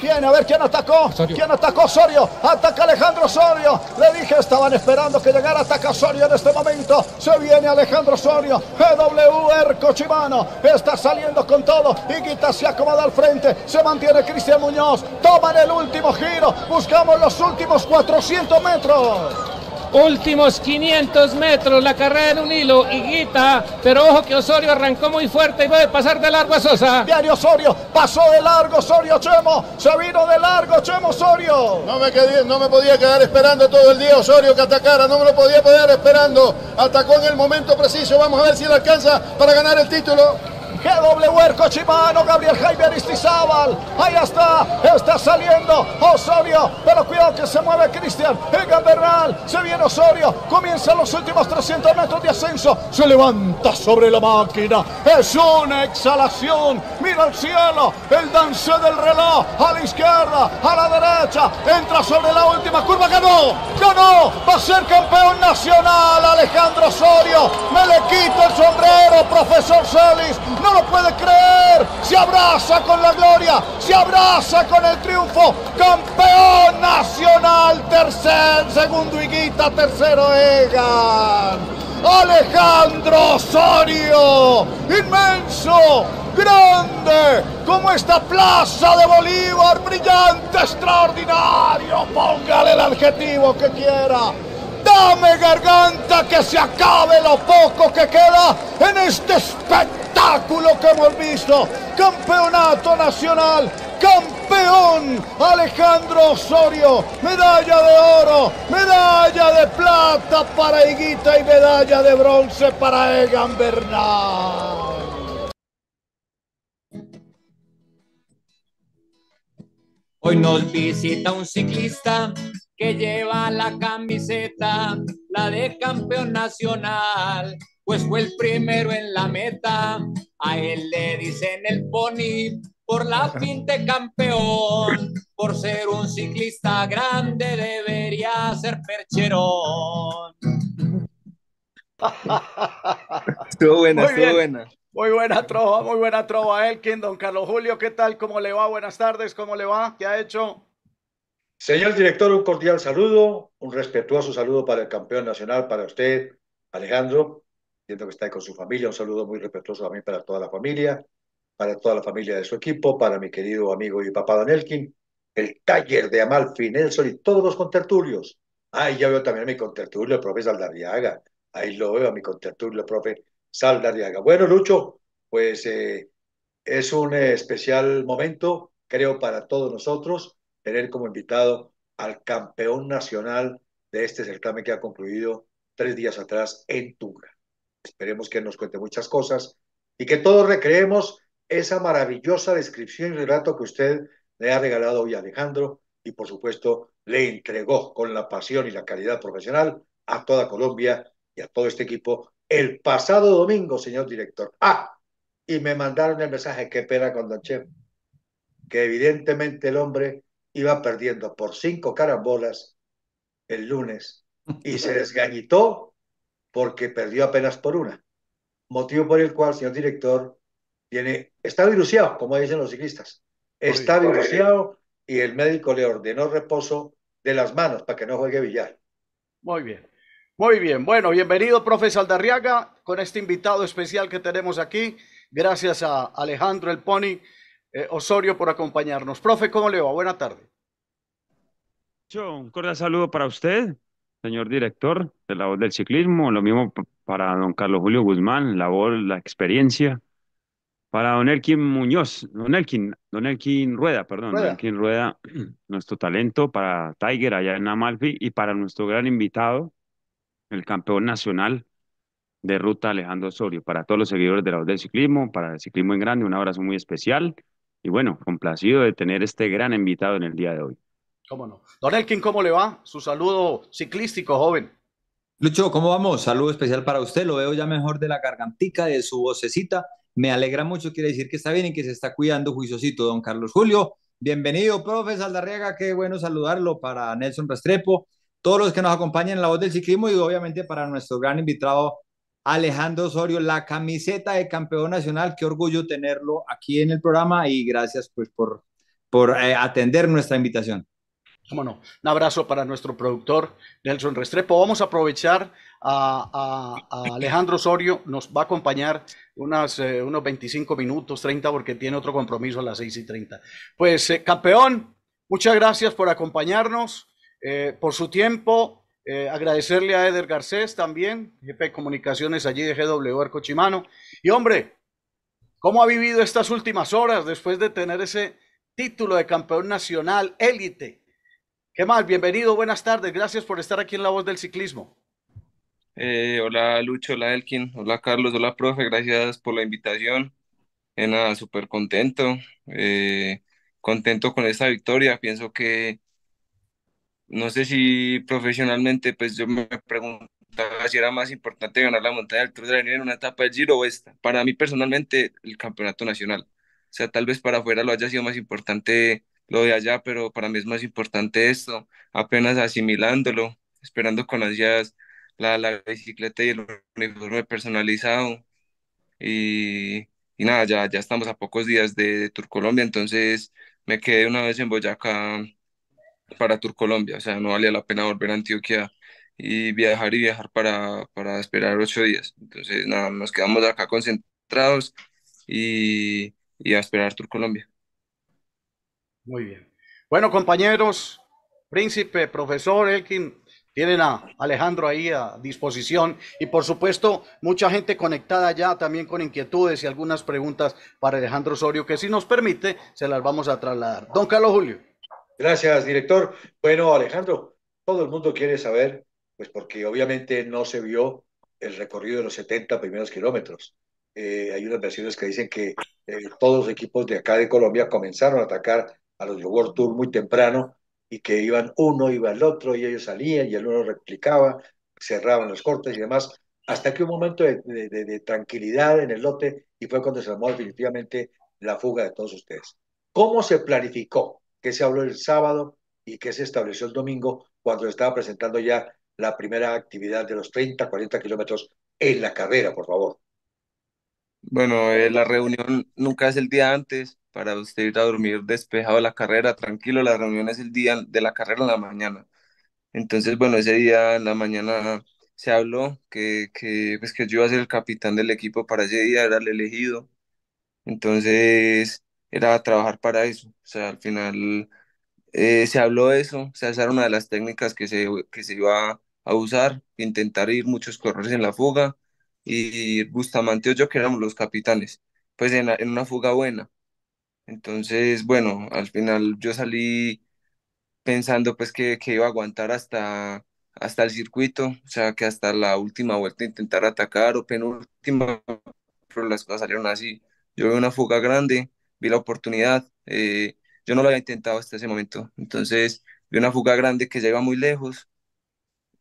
Viene, a ver quién atacó. ¿Quién atacó Osorio? Ataca Alejandro Osorio. Le dije, estaban esperando que llegara. Ataca Osorio en este momento. Se viene Alejandro Osorio. GWR Cochimano. Está saliendo con todo. Higuita se acomoda al frente. Se mantiene Cristian Muñoz. Toman el último giro. Buscamos los últimos 400 metros. Últimos 500 metros, la carrera en un hilo, Higuita, pero ojo que Osorio arrancó muy fuerte y puede pasar de largo a Sosa. Diario Osorio, pasó de largo Osorio Chemo, se vino de largo Chemo Osorio. No me, quedé, no me podía quedar esperando todo el día Osorio que atacara, no me lo podía quedar esperando. Atacó en el momento preciso, vamos a ver si le alcanza para ganar el título. GW Cochimano, Gabriel Jaime Aristizábal. Ahí está, está saliendo Osorio. Pero cuidado que se mueve Cristian. Egan Bernal, se viene Osorio. Comienzan los últimos 300 metros de ascenso. Se levanta sobre la máquina. Es una exhalación. Mira al cielo. El dance del reloj. A la izquierda, a la derecha. Entra sobre la última curva. Ganó, ganó. Va a ser campeón nacional Alejandro Osorio. Me le quito el sombrero, profesor Celis. No lo puede creer. Se abraza con la gloria. Se abraza con el triunfo. Campeón nacional. Tercer, segundo Higuita. Tercero Egan. Alejandro Osorio. Inmenso. Grande. Como esta plaza de Bolívar. Brillante. Extraordinario. Póngale el adjetivo que quiera. Dame garganta que se acabe lo poco que queda en este espectáculo que hemos visto. Campeonato nacional, campeón Alejandro Osorio, medalla de oro, medalla de plata para Higuita y medalla de bronce para Egan Bernal. Hoy nos visita un ciclista que lleva la camiseta, la de campeón nacional, pues fue el primero en la meta. A él le dicen el pony por la pinta de campeón, por ser un ciclista grande debería ser percherón. Estuvo buena, Muy estuvo bien. buena. Muy buena trova, muy buena trova, Elkin, don Carlos Julio, ¿qué tal? ¿Cómo le va? Buenas tardes, ¿cómo le va? ¿Qué ha hecho? Señor director, un cordial saludo, un respetuoso saludo para el campeón nacional, para usted, Alejandro. Entiendo que está ahí con su familia. Un saludo muy respetuoso también para toda la familia, para toda la familia de su equipo, para mi querido amigo y papá Don Elkin, el taller de Amalfi, Nelson y todos los contertulios. Ahí ya veo también a mi contertulio, el profe Saldariaga. Ahí lo veo a mi contertulio, el profe Saldariaga. Bueno, Lucho, pues eh, es un eh, especial momento, creo, para todos nosotros tener como invitado al campeón nacional de este certamen que ha concluido tres días atrás en Tunja. Esperemos que nos cuente muchas cosas y que todos recreemos esa maravillosa descripción y relato que usted le ha regalado hoy a Alejandro y por supuesto le entregó con la pasión y la calidad profesional a toda Colombia y a todo este equipo el pasado domingo, señor director. Ah, y me mandaron el mensaje, qué pena con Don Chef, que evidentemente el hombre iba perdiendo por cinco carambolas el lunes y se desgañitó porque perdió apenas por una. Motivo por el cual, señor director, tiene, está viruseado, como dicen los ciclistas. Está viruseado y el médico le ordenó reposo de las manos para que no juegue billar. Muy bien, muy bien. Bueno, bienvenido, profe Saldarriaga, con este invitado especial que tenemos aquí. Gracias a Alejandro El Pony eh, Osorio por acompañarnos. Profe, ¿cómo le va? Buena tarde. Un cordial saludo para usted, señor director de la voz del ciclismo, lo mismo para don Carlos Julio Guzmán, la voz, la experiencia, para don Elkin Muñoz, don Elkin, don Elkin Rueda, perdón, don Rueda. Elkin Rueda, nuestro talento, para Tiger allá en Amalfi y para nuestro gran invitado, el campeón nacional de ruta Alejandro Osorio, para todos los seguidores de la voz del ciclismo, para el ciclismo en grande, un abrazo muy especial y bueno, complacido de tener este gran invitado en el día de hoy. ¿Cómo no? Don Elkin, ¿cómo le va? Su saludo ciclístico, joven. Lucho, ¿cómo vamos? Saludo especial para usted. Lo veo ya mejor de la gargantica, de su vocecita. Me alegra mucho, quiere decir que está bien y que se está cuidando juiciosito, don Carlos Julio. Bienvenido, profe Saldarriaga. Qué bueno saludarlo para Nelson Restrepo, todos los que nos acompañan en la voz del ciclismo y obviamente para nuestro gran invitado Alejandro Osorio, la camiseta de campeón nacional. Qué orgullo tenerlo aquí en el programa y gracias pues por, por eh, atender nuestra invitación. Cómo no. Un abrazo para nuestro productor Nelson Restrepo. Vamos a aprovechar a, Alejandro Osorio, nos va a acompañar unas, eh, unos 25 minutos, 30, porque tiene otro compromiso a las 6 y 30. Pues, eh, campeón, muchas gracias por acompañarnos, por su tiempo. Agradecerle a Eder Garcés también, jefe de comunicaciones allí de GW Arcochimano. Y hombre, ¿cómo ha vivido estas últimas horas después de tener ese título de campeón nacional élite? ¿Qué más? Bienvenido, buenas tardes. Gracias por estar aquí en La Voz del Ciclismo. Eh, hola Lucho, hola Elkin, hola Carlos, hola profe, gracias por la invitación. Eh, nada, súper contento, eh, contento con esta victoria. Pienso que, no sé si profesionalmente, pues yo me preguntaba si era más importante ganar la montaña del Tour de la en una etapa del Giro o esta. Para mí personalmente, el campeonato nacional. O sea, tal vez para afuera lo haya sido más importante lo de allá, pero para mí es más importante esto, apenas asimilándolo, esperando con ansias la, la bicicleta y el uniforme personalizado. Y, y nada, ya, ya estamos a pocos días de, Tour Colombia, entonces me quedé una vez en Boyacá para Tour Colombia, o sea, no valía la pena volver a Antioquia y viajar y viajar para, para esperar ocho días. Entonces, nada, nos quedamos acá concentrados y, y a esperar Tour Colombia. Muy bien. Bueno, compañeros, príncipe, profesor Elkin, tienen a Alejandro ahí a disposición y por supuesto mucha gente conectada ya también con inquietudes y algunas preguntas para Alejandro Osorio que si nos permite se las vamos a trasladar. Don Carlos Julio. Gracias, director. Bueno, Alejandro, todo el mundo quiere saber, pues porque obviamente no se vio el recorrido de los 70 primeros kilómetros. Eh, hay unas versiones que dicen que eh, todos los equipos de acá de Colombia comenzaron a atacar a los World Tour muy temprano y que iban uno, iba el otro y ellos salían y el uno replicaba, cerraban los cortes y demás, hasta que un momento de, de, tranquilidad en el lote y fue cuando se armó definitivamente la fuga de todos ustedes. ¿Cómo se planificó? ¿Qué se habló el sábado y qué se estableció el domingo cuando estaba presentando ya la primera actividad de los 30, 40 kilómetros en la carrera, por favor? Bueno, eh, la reunión nunca es el día antes, para usted ir a dormir despejado de la carrera, tranquilo, la reunión es el día de la carrera en la mañana. Entonces, bueno, ese día en la mañana se habló que, que, pues, que yo iba a ser el capitán del equipo para ese día, era el elegido. Entonces, era trabajar para eso. O sea, al final eh, se habló de eso, esa era una de las técnicas que se, que se iba a usar, intentar ir muchos corredores en la fuga y Bustamante o yo que éramos los capitanes, pues en, en una fuga buena. Entonces, bueno, al final yo salí pensando pues que, que iba a aguantar hasta, hasta el circuito, o sea, que hasta la última vuelta intentar atacar o penúltima, pero las cosas salieron así. Yo vi una fuga grande, vi la oportunidad, eh, yo no lo había intentado hasta ese momento, entonces vi una fuga grande que ya iba muy lejos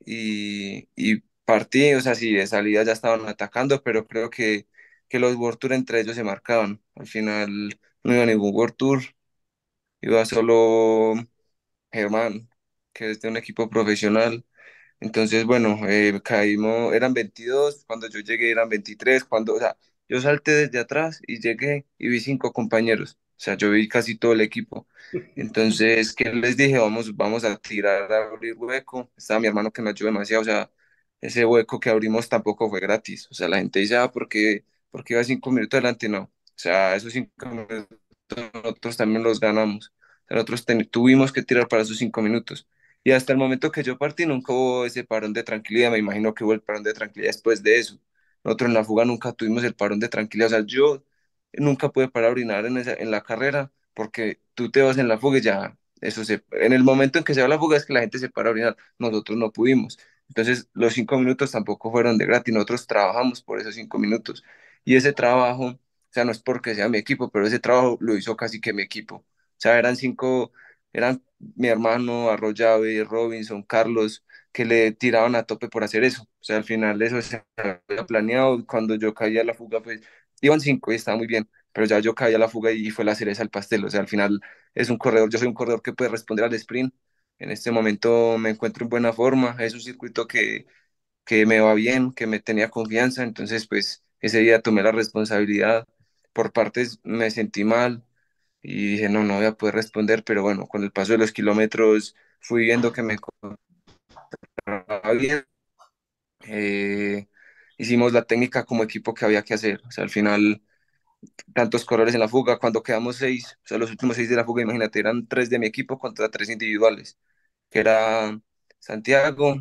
y, y partí, o sea, sí, de salida ya estaban atacando, pero creo que, que los World Tour entre ellos se marcaban. Al final no iba ningún World Tour, iba solo Germán, que es de un equipo profesional. Entonces, bueno, eh, caímos, eran 22, cuando yo llegué eran 23, cuando, o sea, yo salté desde atrás y llegué y vi cinco compañeros, o sea, yo vi casi todo el equipo. Entonces, ¿qué les dije? Vamos, vamos a tirar a abrir hueco. Estaba mi hermano que me ayudó demasiado, o sea, ese hueco que abrimos tampoco fue gratis. O sea, la gente dice, ah, porque, porque iba cinco minutos adelante, no. O sea, esos cinco minutos nosotros también los ganamos. nosotros tuvimos que tirar para esos cinco minutos. Y hasta el momento que yo partí nunca hubo ese parón de tranquilidad. Me imagino que hubo el parón de tranquilidad después de eso. Nosotros en la fuga nunca tuvimos el parón de tranquilidad. O sea, yo nunca pude parar a orinar en, esa, en la carrera porque tú te vas en la fuga y ya, eso se, en el momento en que se va la fuga es que la gente se para a orinar. Nosotros no pudimos. Entonces, los cinco minutos tampoco fueron de gratis. Nosotros trabajamos por esos cinco minutos. Y ese trabajo sea, no es porque sea mi equipo, pero ese trabajo lo hizo casi que mi equipo. O sea, eran cinco, eran mi hermano, Arroyave, Robinson, Carlos, que le tiraban a tope por hacer eso. O sea, al final eso se había planeado. Cuando yo caía a la fuga, pues iban cinco y estaba muy bien, pero ya yo caía a la fuga y fue la cereza al pastel. O sea, al final es un corredor, yo soy un corredor que puede responder al sprint. En este momento me encuentro en buena forma, es un circuito que, que me va bien, que me tenía confianza, entonces pues ese día tomé la responsabilidad por partes me sentí mal y dije, no, no voy a poder responder, pero bueno, con el paso de los kilómetros fui viendo que me bien. Eh, hicimos la técnica como equipo que había que hacer. O sea, al final, tantos corredores en la fuga, cuando quedamos seis, o sea, los últimos seis de la fuga, imagínate, eran tres de mi equipo contra tres individuales, que era Santiago,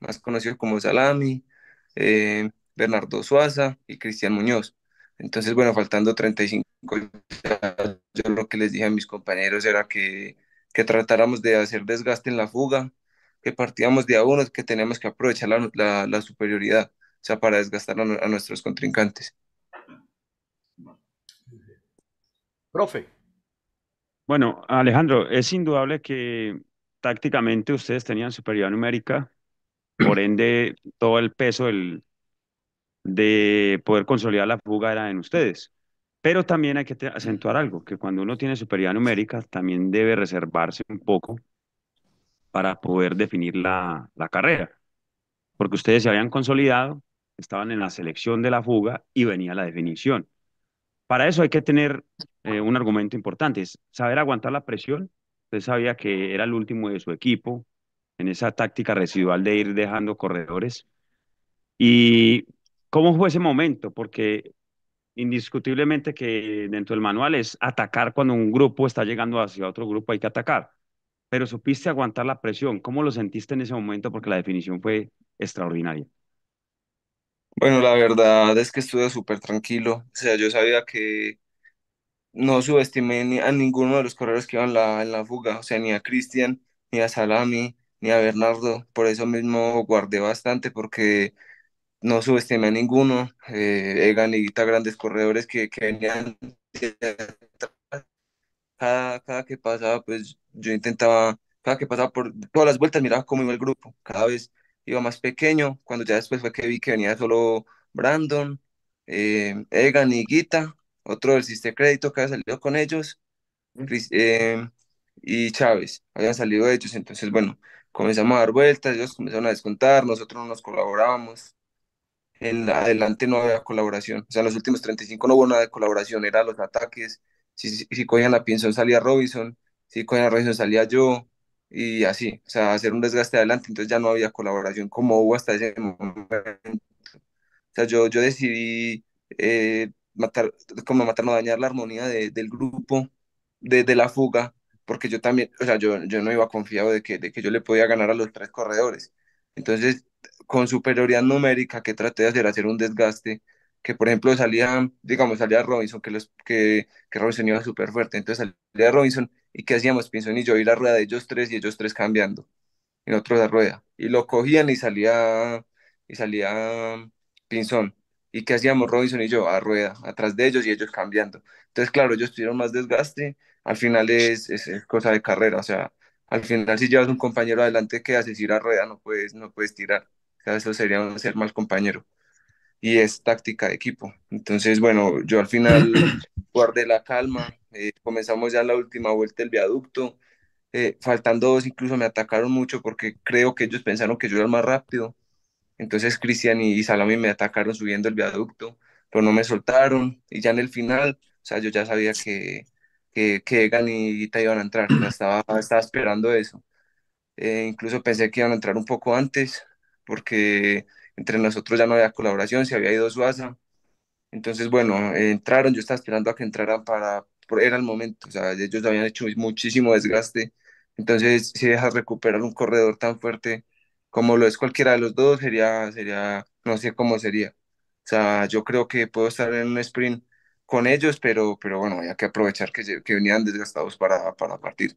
más conocido como Salami, eh, Bernardo Suaza y Cristian Muñoz. Entonces, bueno, faltando 35, yo lo que les dije a mis compañeros era que, que tratáramos de hacer desgaste en la fuga, que partíamos de a uno, que teníamos que aprovechar la, la, superioridad, o sea, para desgastar a, a nuestros contrincantes. Profe. Bueno, Alejandro, es indudable que tácticamente ustedes tenían superioridad numérica, por ende todo el peso del, de poder consolidar la fuga era en ustedes. Pero también hay que acentuar algo, que cuando uno tiene superioridad numérica, también debe reservarse un poco para poder definir la, la carrera. Porque ustedes se habían consolidado, estaban en la selección de la fuga y venía la definición. Para eso hay que tener eh, un argumento importante, es saber aguantar la presión. Usted sabía que era el último de su equipo en esa táctica residual de ir dejando corredores. Y ¿Cómo fue ese momento? Porque indiscutiblemente que dentro del manual es atacar cuando un grupo está llegando hacia otro grupo, hay que atacar. Pero supiste aguantar la presión. ¿Cómo lo sentiste en ese momento? Porque la definición fue extraordinaria. Bueno, la verdad es que estuve súper tranquilo. O sea, yo sabía que no subestimé a ninguno de los corredores que iban la, en la fuga. O sea, ni a Cristian, ni a Salami, ni a Bernardo. Por eso mismo guardé bastante porque no subestimé a ninguno. Eh, y Guita, grandes corredores que, que venían cada, cada que pasaba, pues yo intentaba, cada que pasaba por todas las vueltas, miraba cómo iba el grupo. Cada vez iba más pequeño. Cuando ya después fue que vi que venía solo Brandon, eh, Egan y Guita, otro del Sistema Crédito que había salido con ellos, eh, y Chávez, habían salido ellos. Entonces, bueno, comenzamos a dar vueltas, ellos comenzaron a descontar, nosotros no nos colaborábamos en adelante no había colaboración. O sea, en los últimos 35 no hubo nada de colaboración, eran los ataques. Si, si, cogían a Pinzón salía Robinson, si cogían a Robinson salía yo, y así, o sea, hacer un desgaste adelante, entonces ya no había colaboración como hubo hasta ese momento. O sea, yo, yo decidí eh, matar, como matar, no dañar la armonía de, del grupo, de, de, la fuga, porque yo también, o sea, yo, yo no iba confiado de que, de que yo le podía ganar a los tres corredores. Entonces, con superioridad numérica que traté de hacer, hacer un desgaste, que por ejemplo salía, digamos, salía Robinson, que, los, que, que Robinson iba súper fuerte, entonces salía Robinson, ¿y qué hacíamos? Pinzón y yo, ir a rueda de ellos tres y ellos tres cambiando, en otro de rueda, y lo cogían y salía, y salía Pinzón, ¿y qué hacíamos Robinson y yo? A rueda, atrás de ellos y ellos cambiando. Entonces, claro, ellos tuvieron más desgaste, al final es, es, cosa de carrera, o sea, al final si llevas un compañero adelante que haces ir a rueda, no puedes, no puedes tirar eso sería ser mal compañero. Y es táctica de equipo. Entonces, bueno, yo al final guardé la calma, eh, comenzamos ya la última vuelta del viaducto, eh, faltando dos incluso me atacaron mucho porque creo que ellos pensaron que yo era el más rápido. Entonces Cristian y Salami me atacaron subiendo el viaducto, pero no me soltaron. Y ya en el final, o sea, yo ya sabía que, que, que Egan y Guita iban a entrar, estaba, estaba esperando eso. Eh, incluso pensé que iban a entrar un poco antes, porque entre nosotros ya no había colaboración, se había ido Suaza. Entonces, bueno, entraron, yo estaba esperando a que entraran para, era el momento, o sea, ellos habían hecho muchísimo desgaste. Entonces, si dejas recuperar un corredor tan fuerte como lo es cualquiera de los dos, sería, sería, no sé cómo sería. O sea, yo creo que puedo estar en un sprint con ellos, pero, pero bueno, hay que aprovechar que, que venían desgastados para, para partir.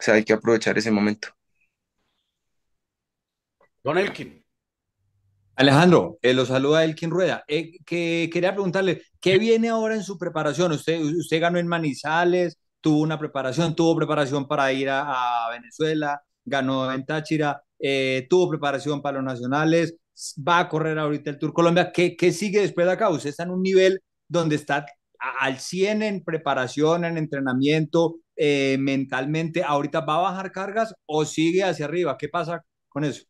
O sea, hay que aprovechar ese momento. Don Elkin. Alejandro, eh, lo saluda Elkin Rueda. Eh, que quería preguntarle, ¿qué viene ahora en su preparación? Usted, usted ganó en Manizales, tuvo una preparación, tuvo preparación para ir a, Venezuela, ganó en Táchira, eh, tuvo preparación para los nacionales, va a correr ahorita el Tour Colombia. ¿Qué, ¿Qué sigue después de acá? Usted está en un nivel donde está al 100 en preparación, en entrenamiento, mentalmente. ¿Ahorita va a bajar cargas o sigue hacia arriba? ¿Qué pasa con eso?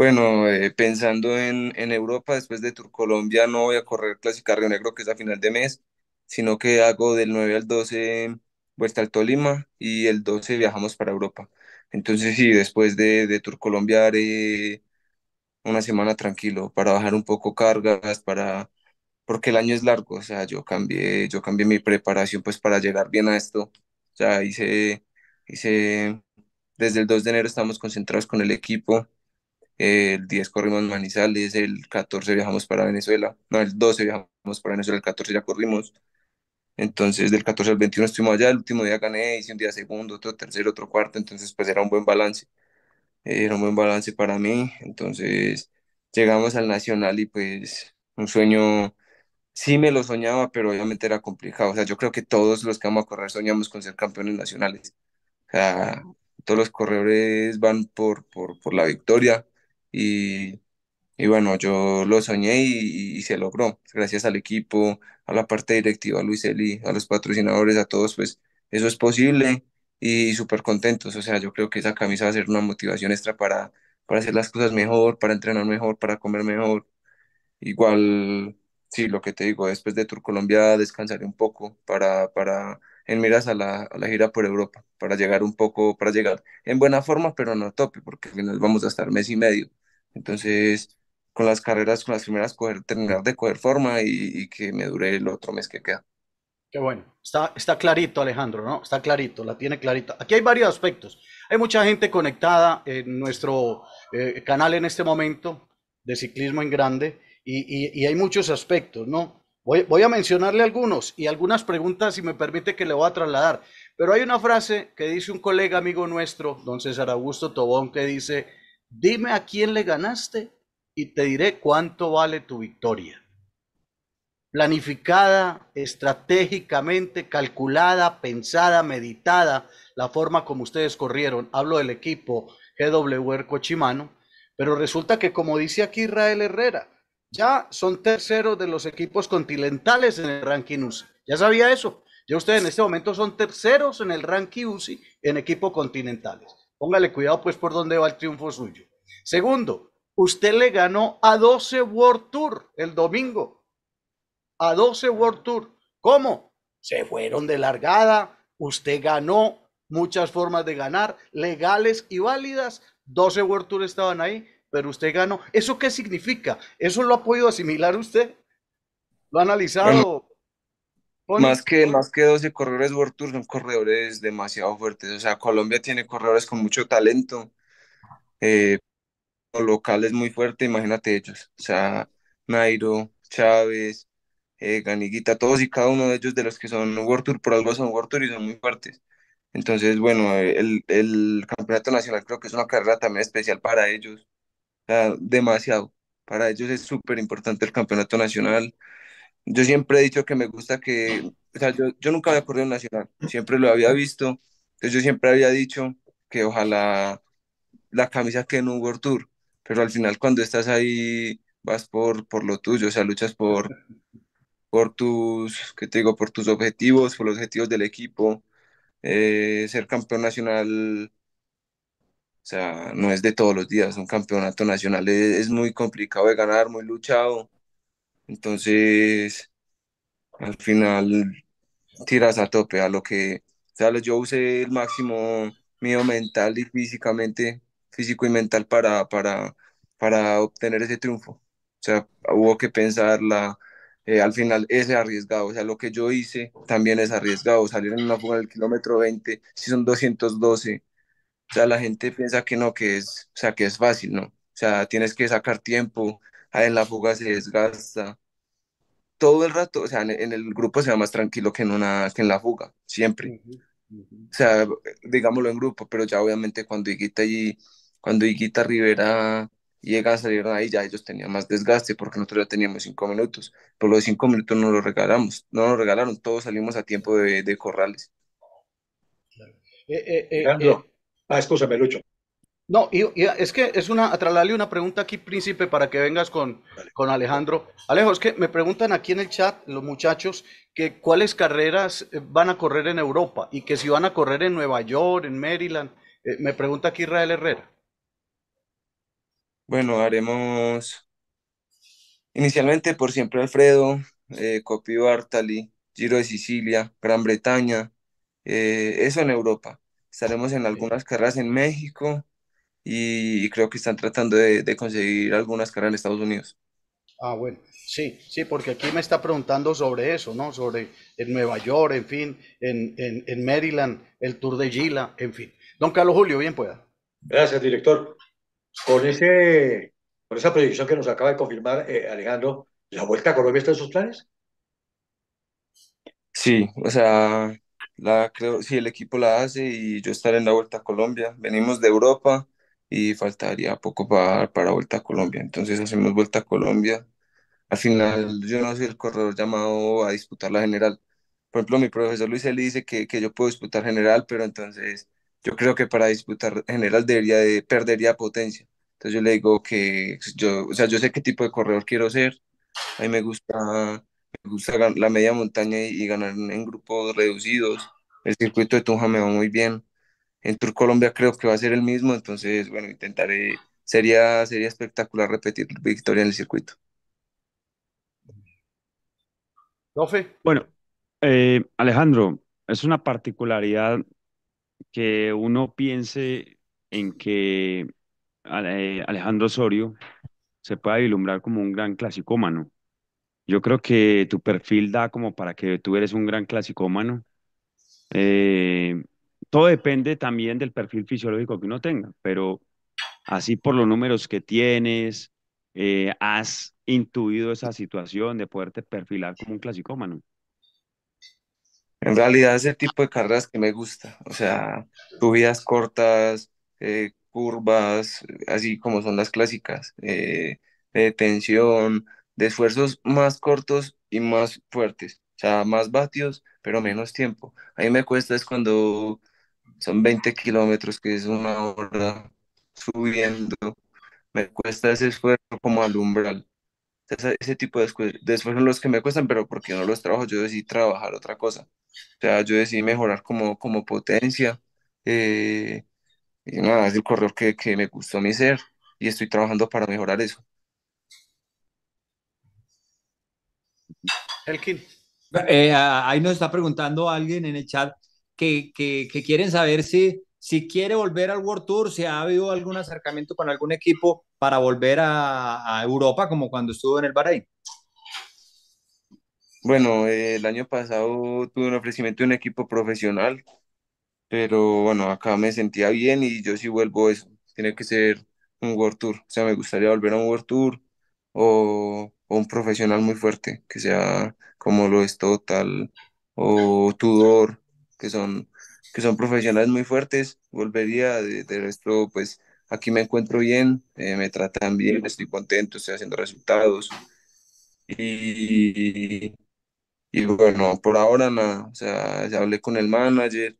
Bueno, eh, pensando en, en, Europa, después de Tour Colombia no voy a correr Clásica Río Negro, que es a final de mes. sino que hago del 9 al 12 vuelta al Tolima y el 12 viajamos para Europa. Entonces sí, después de, de Tour Colombia haré una semana tranquilo para bajar un poco cargas, para porque el año es largo, o sea, yo cambié, yo cambié mi preparación pues para llegar bien a esto. O sea, hice, hice, desde el 2 de enero estamos concentrados con el equipo, el 10 corrimos Manizales, el 14 viajamos para Venezuela, no, el 12 viajamos para Venezuela, el 14 ya corrimos. Entonces, del 14 al 21 estuvimos allá, el último día gané, hice un día segundo, otro tercero, otro cuarto, entonces pues era un buen balance, era un buen balance para mí. Entonces, llegamos al Nacional y pues un sueño sí me lo soñaba, pero obviamente era complicado. O sea, yo creo que todos los que vamos a correr soñamos con ser campeones nacionales. O sea, todos los corredores van por, por, por la victoria y, y, bueno, yo lo soñé y, y, se logró. Gracias al equipo, a la parte directiva, a Luis Eli, a los patrocinadores, a todos, pues eso es posible y súper contentos. O sea, yo creo que esa camisa va a ser una motivación extra para, para hacer las cosas mejor, para entrenar mejor, para comer mejor. Igual Sí, lo que te digo, después de Tour Colombia descansaré un poco para, para en miras a la, a la gira por Europa, para llegar un poco, para llegar en buena forma, pero no a tope, porque al final vamos a estar mes y medio. Entonces, con las carreras, con las primeras, coger, terminar de coger forma y, y que me dure el otro mes que queda. Qué bueno, está, está clarito Alejandro, ¿no? Está clarito, la tiene clarito. Aquí hay varios aspectos. Hay mucha gente conectada en nuestro eh, canal en este momento de ciclismo en grande y, hay muchos aspectos, ¿no? Voy, a mencionarle algunos y algunas preguntas, si me permite, que le voy a trasladar. Pero hay una frase que dice un colega amigo nuestro, don César Augusto Tobón, que dice, dime a quién le ganaste y te diré cuánto vale tu victoria. Planificada, estratégicamente, calculada, pensada, meditada, la forma como ustedes corrieron. Hablo del equipo GWR Cochimano, pero resulta que como dice aquí Israel Herrera, ya son terceros de los equipos continentales en el ranking UCI. ¿Ya sabía eso? Ya ustedes en este momento son terceros en el ranking UCI en equipos continentales. Póngale cuidado pues por dónde va el triunfo suyo. Segundo, usted le ganó a 12 World Tour el domingo. A 12 World Tour. ¿Cómo? Se fueron de largada. Usted ganó muchas formas de ganar, legales y válidas. 12 World Tour estaban ahí pero usted ganó. ¿Eso qué significa? ¿Eso lo ha podido asimilar usted? ¿Lo ha analizado? más que, más que 12 corredores World Tour, son corredores demasiado fuertes. O sea, Colombia tiene corredores con mucho talento, eh, locales muy fuerte, imagínate ellos. O sea, Nairo, Chávez, eh, Ganiguita, todos y cada uno de ellos de los que son World Tour, por algo son World Tour y son muy fuertes. Entonces, bueno, el, el campeonato nacional creo que es una carrera también especial para ellos demasiado. Para ellos es súper importante el campeonato nacional. Yo siempre he dicho que me gusta que, o sea, yo, yo nunca había corrido nacional, siempre lo había visto, entonces yo siempre había dicho que ojalá la camisa quede en un World Tour, pero al final cuando estás ahí vas por, por lo tuyo, o sea, luchas por, por tus, ¿qué te digo? Por tus objetivos, por los objetivos del equipo. Eh, ser campeón nacional sea, no es de todos los días, un campeonato nacional es, muy complicado de ganar, muy luchado. Entonces, al final tiras a tope a lo que, o sea, yo usé el máximo mío mental y físicamente, físico y mental para, para, para obtener ese triunfo. O sea, hubo que pensarla, eh, al final es arriesgado, o sea, lo que yo hice también es arriesgado, salir en una fuga del kilómetro 20, si son 212, o sea, la gente piensa que no, que es, o sea, que es fácil, ¿no? O sea, tienes que sacar tiempo, en la fuga se desgasta. Todo el rato, o sea, en, el grupo se va más tranquilo que en, una, que en la fuga, siempre. O sea, digámoslo en grupo, pero ya obviamente cuando Higuita y cuando Higuita Rivera llega a salir ahí, ya ellos tenían más desgaste porque nosotros ya teníamos cinco minutos. Por los cinco minutos no lo regalamos, no nos regalaron, todos salimos a tiempo de, de corrales. Eh, eh, eh, Ah, escúchame, Lucho. No, y, es que es una, trasladarle una pregunta aquí, príncipe, para que vengas con, con Alejandro. Alejo, es que me preguntan aquí en el chat los muchachos que cuáles carreras eh, van a correr en Europa y que si van a correr en Nueva York, en Maryland. Eh, me pregunta aquí Israel Herrera. Bueno, haremos inicialmente por siempre Alfredo, eh, Copio Bartali, Giro de Sicilia, Gran Bretaña, eh, eso en Europa. Estaremos en algunas carreras en México y, creo que están tratando de, de conseguir algunas carreras en Estados Unidos. Ah, bueno, sí, sí, porque aquí me está preguntando sobre eso, ¿no? Sobre en Nueva York, en fin, en, en, en Maryland, el Tour de Gila, en fin. Don Carlos Julio, bien pueda. Gracias, director. Con, ese, con esa predicción que nos acaba de confirmar eh, Alejandro, ¿la Vuelta a Colombia está en sus planes? Sí, o sea, la creo, sí, el equipo la hace y yo estaré en la Vuelta a Colombia. Venimos de Europa y faltaría poco para, para Vuelta a Colombia. Entonces hacemos Vuelta a Colombia. Al final, yo no soy el corredor llamado a disputar la general. Por ejemplo, mi profesor Luis Eli dice que, que yo puedo disputar general, pero entonces yo creo que para disputar general debería de, perdería potencia. Entonces yo le digo que yo, o sea, yo sé qué tipo de corredor quiero ser. A mí me gusta, me gusta la media montaña y, ganar en, grupos reducidos. El circuito de Tunja me va muy bien. En Tour Colombia creo que va a ser el mismo, entonces, bueno, intentaré, sería, sería espectacular repetir victoria en el circuito. Bueno, eh, Alejandro, es una particularidad que uno piense en que Alejandro Osorio se pueda vislumbrar como un gran clasicómano. Yo creo que tu perfil da como para que tú eres un gran clasicómano. Eh, todo depende también del perfil fisiológico que uno tenga, pero así por los números que tienes, eh, has intuido esa situación de poderte perfilar como un clasicómano. En realidad ese tipo de carreras que me gusta, o sea, subidas cortas, eh, curvas, así como son las clásicas, eh, de tensión, de esfuerzos más cortos y más fuertes, o sea, más vatios, pero menos tiempo. A mí me cuesta es cuando son 20 kilómetros, que es una hora subiendo, me cuesta ese esfuerzo como al umbral. Ese, tipo de, esfuerzos son los que me cuestan, pero porque no los trabajo, yo decidí trabajar otra cosa. O sea, yo decidí mejorar como, como potencia. Eh, y nada, es el corredor que, que me gustó a mí ser y estoy trabajando para mejorar eso. Elkin. Eh, ahí nos está preguntando alguien en el chat que, que, que, quieren saber si, si quiere volver al World Tour, si ha habido algún acercamiento con algún equipo para volver a, a Europa, como cuando estuvo en el Bahrein. Bueno, eh, el año pasado tuve un ofrecimiento de un equipo profesional, pero bueno, acá me sentía bien y yo si vuelvo eso, tiene que ser un World Tour, o sea, me gustaría volver a un World Tour o, un profesional muy fuerte, que sea como lo es Total o Tudor, que son, que son profesionales muy fuertes, volvería, de, de resto, pues aquí me encuentro bien, eh, me tratan bien, estoy contento, estoy haciendo resultados. Y, y bueno, por ahora nada, o sea, ya hablé con el manager,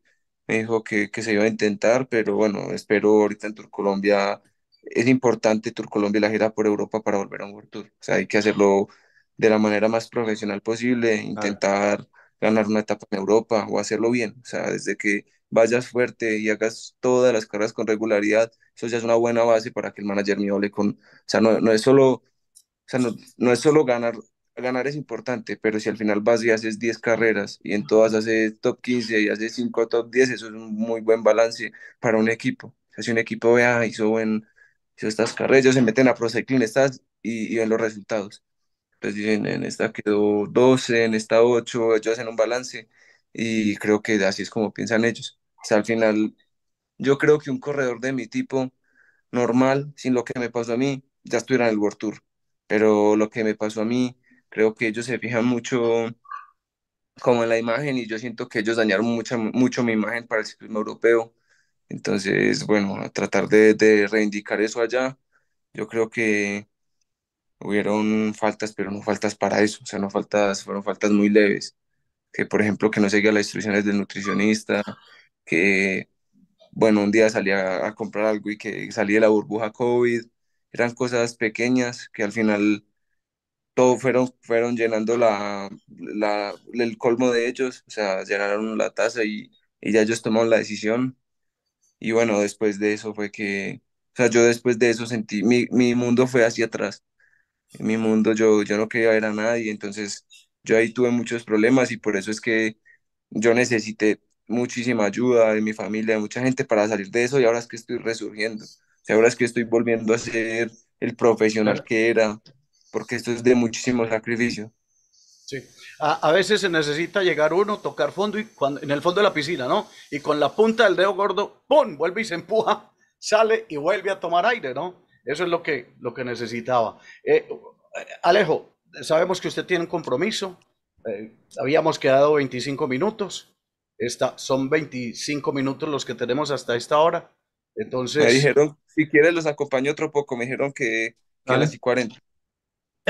me dijo que, que se iba a intentar, pero bueno, espero ahorita en Tour Colombia, es importante Tour Colombia la gira por Europa para volver a un World Tour, o sea, hay que hacerlo de la manera más profesional posible, intentar ganar una etapa en Europa o hacerlo bien, o sea, desde que vayas fuerte y hagas todas las carreras con regularidad, eso ya es una buena base para que el manager me hable con, o sea, no, no es solo, o sea, no, no es solo ganar ganar es importante, pero si al final vas y haces 10 carreras y en todas haces top 15 y haces 5 top 10, eso es un muy buen balance para un equipo. O sea, si un equipo vea, hizo, buen, hizo estas carreras, ellos se meten a Pro Cycling estas y, ven los resultados. Entonces dicen, en esta quedó 12, en esta 8, ellos hacen un balance y creo que así es como piensan ellos. O sea, al final, yo creo que un corredor de mi tipo, normal, sin lo que me pasó a mí, ya estuviera en el World Tour. Pero lo que me pasó a mí, Creo que ellos se fijan mucho como en la imagen y yo siento que ellos dañaron mucho, mucho mi imagen para el ciclismo europeo. Entonces, bueno, tratar de, de reivindicar eso allá, yo creo que hubieron faltas, pero no faltas para eso, o sea, no faltas, fueron faltas muy leves, que por ejemplo que no seguía las instrucciones del nutricionista, que bueno, un día salía a comprar algo y que salía la burbuja COVID, eran cosas pequeñas que al final todo fueron, fueron llenando la, la, el colmo de ellos, o sea, llenaron la taza y, y ya ellos tomaron la decisión. Y bueno, después de eso fue que, o sea, yo después de eso sentí, mi, mi mundo fue hacia atrás. En mi mundo yo, yo no quería ver a nadie, entonces yo ahí tuve muchos problemas y por eso es que yo necesité muchísima ayuda de mi familia, de mucha gente para salir de eso y ahora es que estoy resurgiendo. Y ahora es que estoy volviendo a ser el profesional que era, porque esto es de muchísimo sacrificio. Sí. A, a, veces se necesita llegar uno, tocar fondo y cuando, en el fondo de la piscina, ¿no? Y con la punta del dedo gordo, ¡pum! Vuelve y se empuja, sale y vuelve a tomar aire, ¿no? Eso es lo que, lo que necesitaba. Eh, Alejo, sabemos que usted tiene un compromiso. Eh, habíamos quedado 25 minutos. Esta, son 25 minutos los que tenemos hasta esta hora. Entonces. Me dijeron, si quieres, los acompaño otro poco. Me dijeron que, que a las y 40.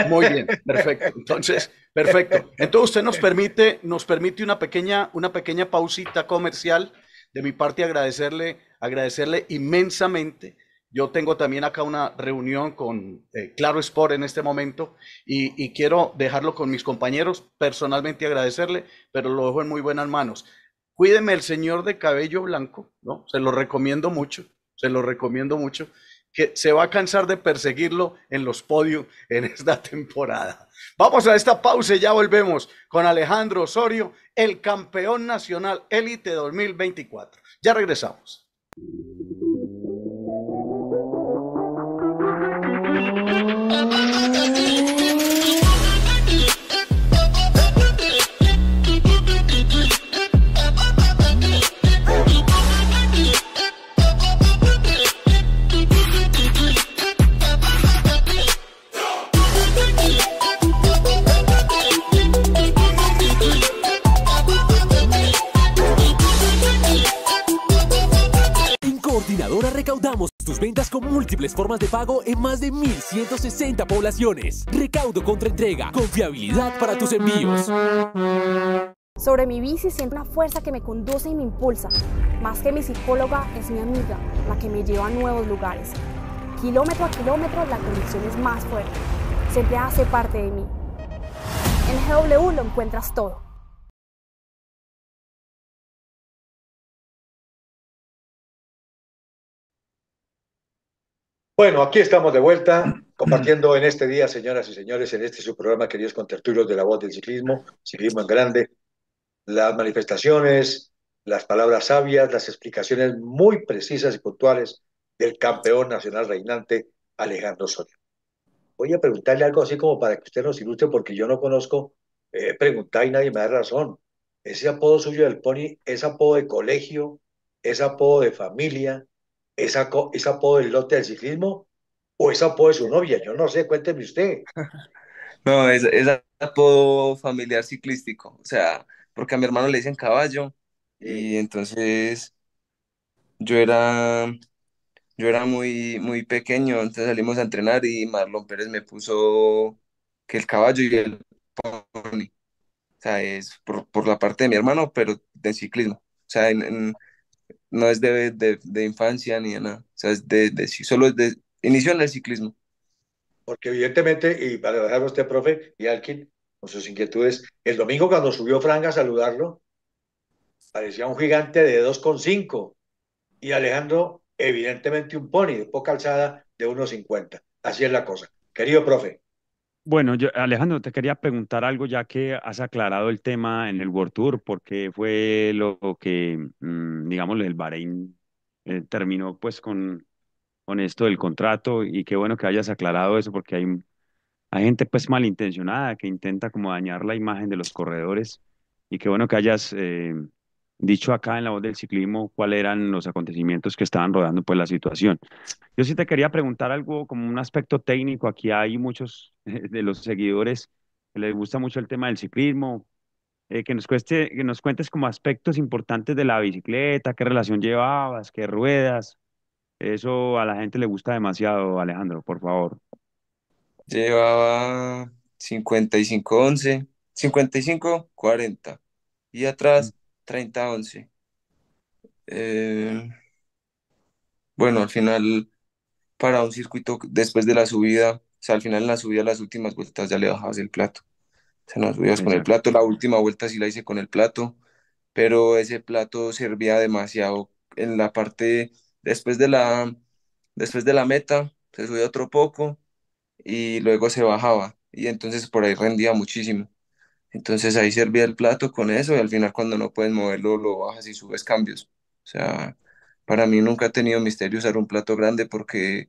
Muy bien, perfecto. Entonces, perfecto. Entonces usted nos permite, nos permite una pequeña, una pequeña pausita comercial. De mi parte, agradecerle, agradecerle inmensamente. Yo tengo también acá una reunión con eh, Claro Sport en este momento y, y, quiero dejarlo con mis compañeros, personalmente agradecerle, pero lo dejo en muy buenas manos. Cuídeme el señor de cabello blanco, ¿no? Se lo recomiendo mucho, se lo recomiendo mucho que se va a cansar de perseguirlo en los podios en esta temporada. Vamos a esta pausa y ya volvemos con Alejandro Osorio, el campeón nacional élite 2024. Ya regresamos. Recaudamos tus ventas con múltiples formas de pago en más de 1.160 poblaciones. Recaudo contra entrega, confiabilidad para tus envíos. Sobre mi bici siento una fuerza que me conduce y me impulsa. Más que mi psicóloga, es mi amiga, la que me lleva a nuevos lugares. Kilómetro a kilómetro, la conexión es más fuerte. Siempre hace parte de mí. En GW lo encuentras todo. Bueno, aquí estamos de vuelta, compartiendo en este día, señoras y señores, en este su programa, queridos contertulios de la voz del ciclismo, ciclismo en grande, las manifestaciones, las palabras sabias, las explicaciones muy precisas y puntuales del campeón nacional reinante, Alejandro Soria. Voy a preguntarle algo así como para que usted nos ilustre, porque yo no conozco, eh, preguntar y nadie me da razón. Ese apodo suyo del Pony, ¿es apodo de colegio? ¿Es apodo de familia? ¿Es, ¿Es apodo del lote del ciclismo o es apodo de su novia? Yo no sé, cuénteme usted. No, es, es apodo familiar ciclístico, o sea, porque a mi hermano le dicen caballo y entonces yo era, yo era muy, muy pequeño, entonces salimos a entrenar y Marlon Pérez me puso que el caballo y el pony. O sea, es por, por la parte de mi hermano, pero de ciclismo. O sea, en, en, no es de, de, de, infancia ni de nada, o sea, es de, de solo es de inicio en el ciclismo. Porque evidentemente, y para dejarlo a usted, profe, y Alkin, con sus inquietudes, el domingo cuando subió Franga a saludarlo, parecía un gigante de 2,5 y Alejandro, evidentemente un pony de poca alzada de 1,50. Así es la cosa. Querido profe. Bueno, yo, Alejandro, te quería preguntar algo ya que has aclarado el tema en el World Tour, porque fue lo que, mmm, digamos, el Bahrein eh, terminó pues con, con esto del contrato y qué bueno que hayas aclarado eso porque hay, hay gente pues malintencionada que intenta como dañar la imagen de los corredores y qué bueno que hayas eh, dicho acá en la voz del ciclismo cuáles eran los acontecimientos que estaban rodando pues la situación. Yo sí te quería preguntar algo como un aspecto técnico. Aquí hay muchos de los seguidores que les gusta mucho el tema del ciclismo. Eh, que, nos cueste, que nos cuentes como aspectos importantes de la bicicleta, qué relación llevabas, qué ruedas. Eso a la gente le gusta demasiado, Alejandro, por favor. Llevaba 55-11, 55-40 y atrás 30-11. Eh, bueno, al final, para un circuito después de la subida, o sea, al final en la subida, las últimas vueltas ya le bajabas el plato. O sea, no subías con el plato. La última vuelta sí la hice con el plato, pero ese plato servía demasiado en la parte, después de la, después de la meta, se subía otro poco y luego se bajaba. Y entonces por ahí rendía muchísimo. Entonces ahí servía el plato con eso y al final cuando no puedes moverlo lo bajas y subes cambios. O sea, para mí nunca ha tenido misterio usar un plato grande porque,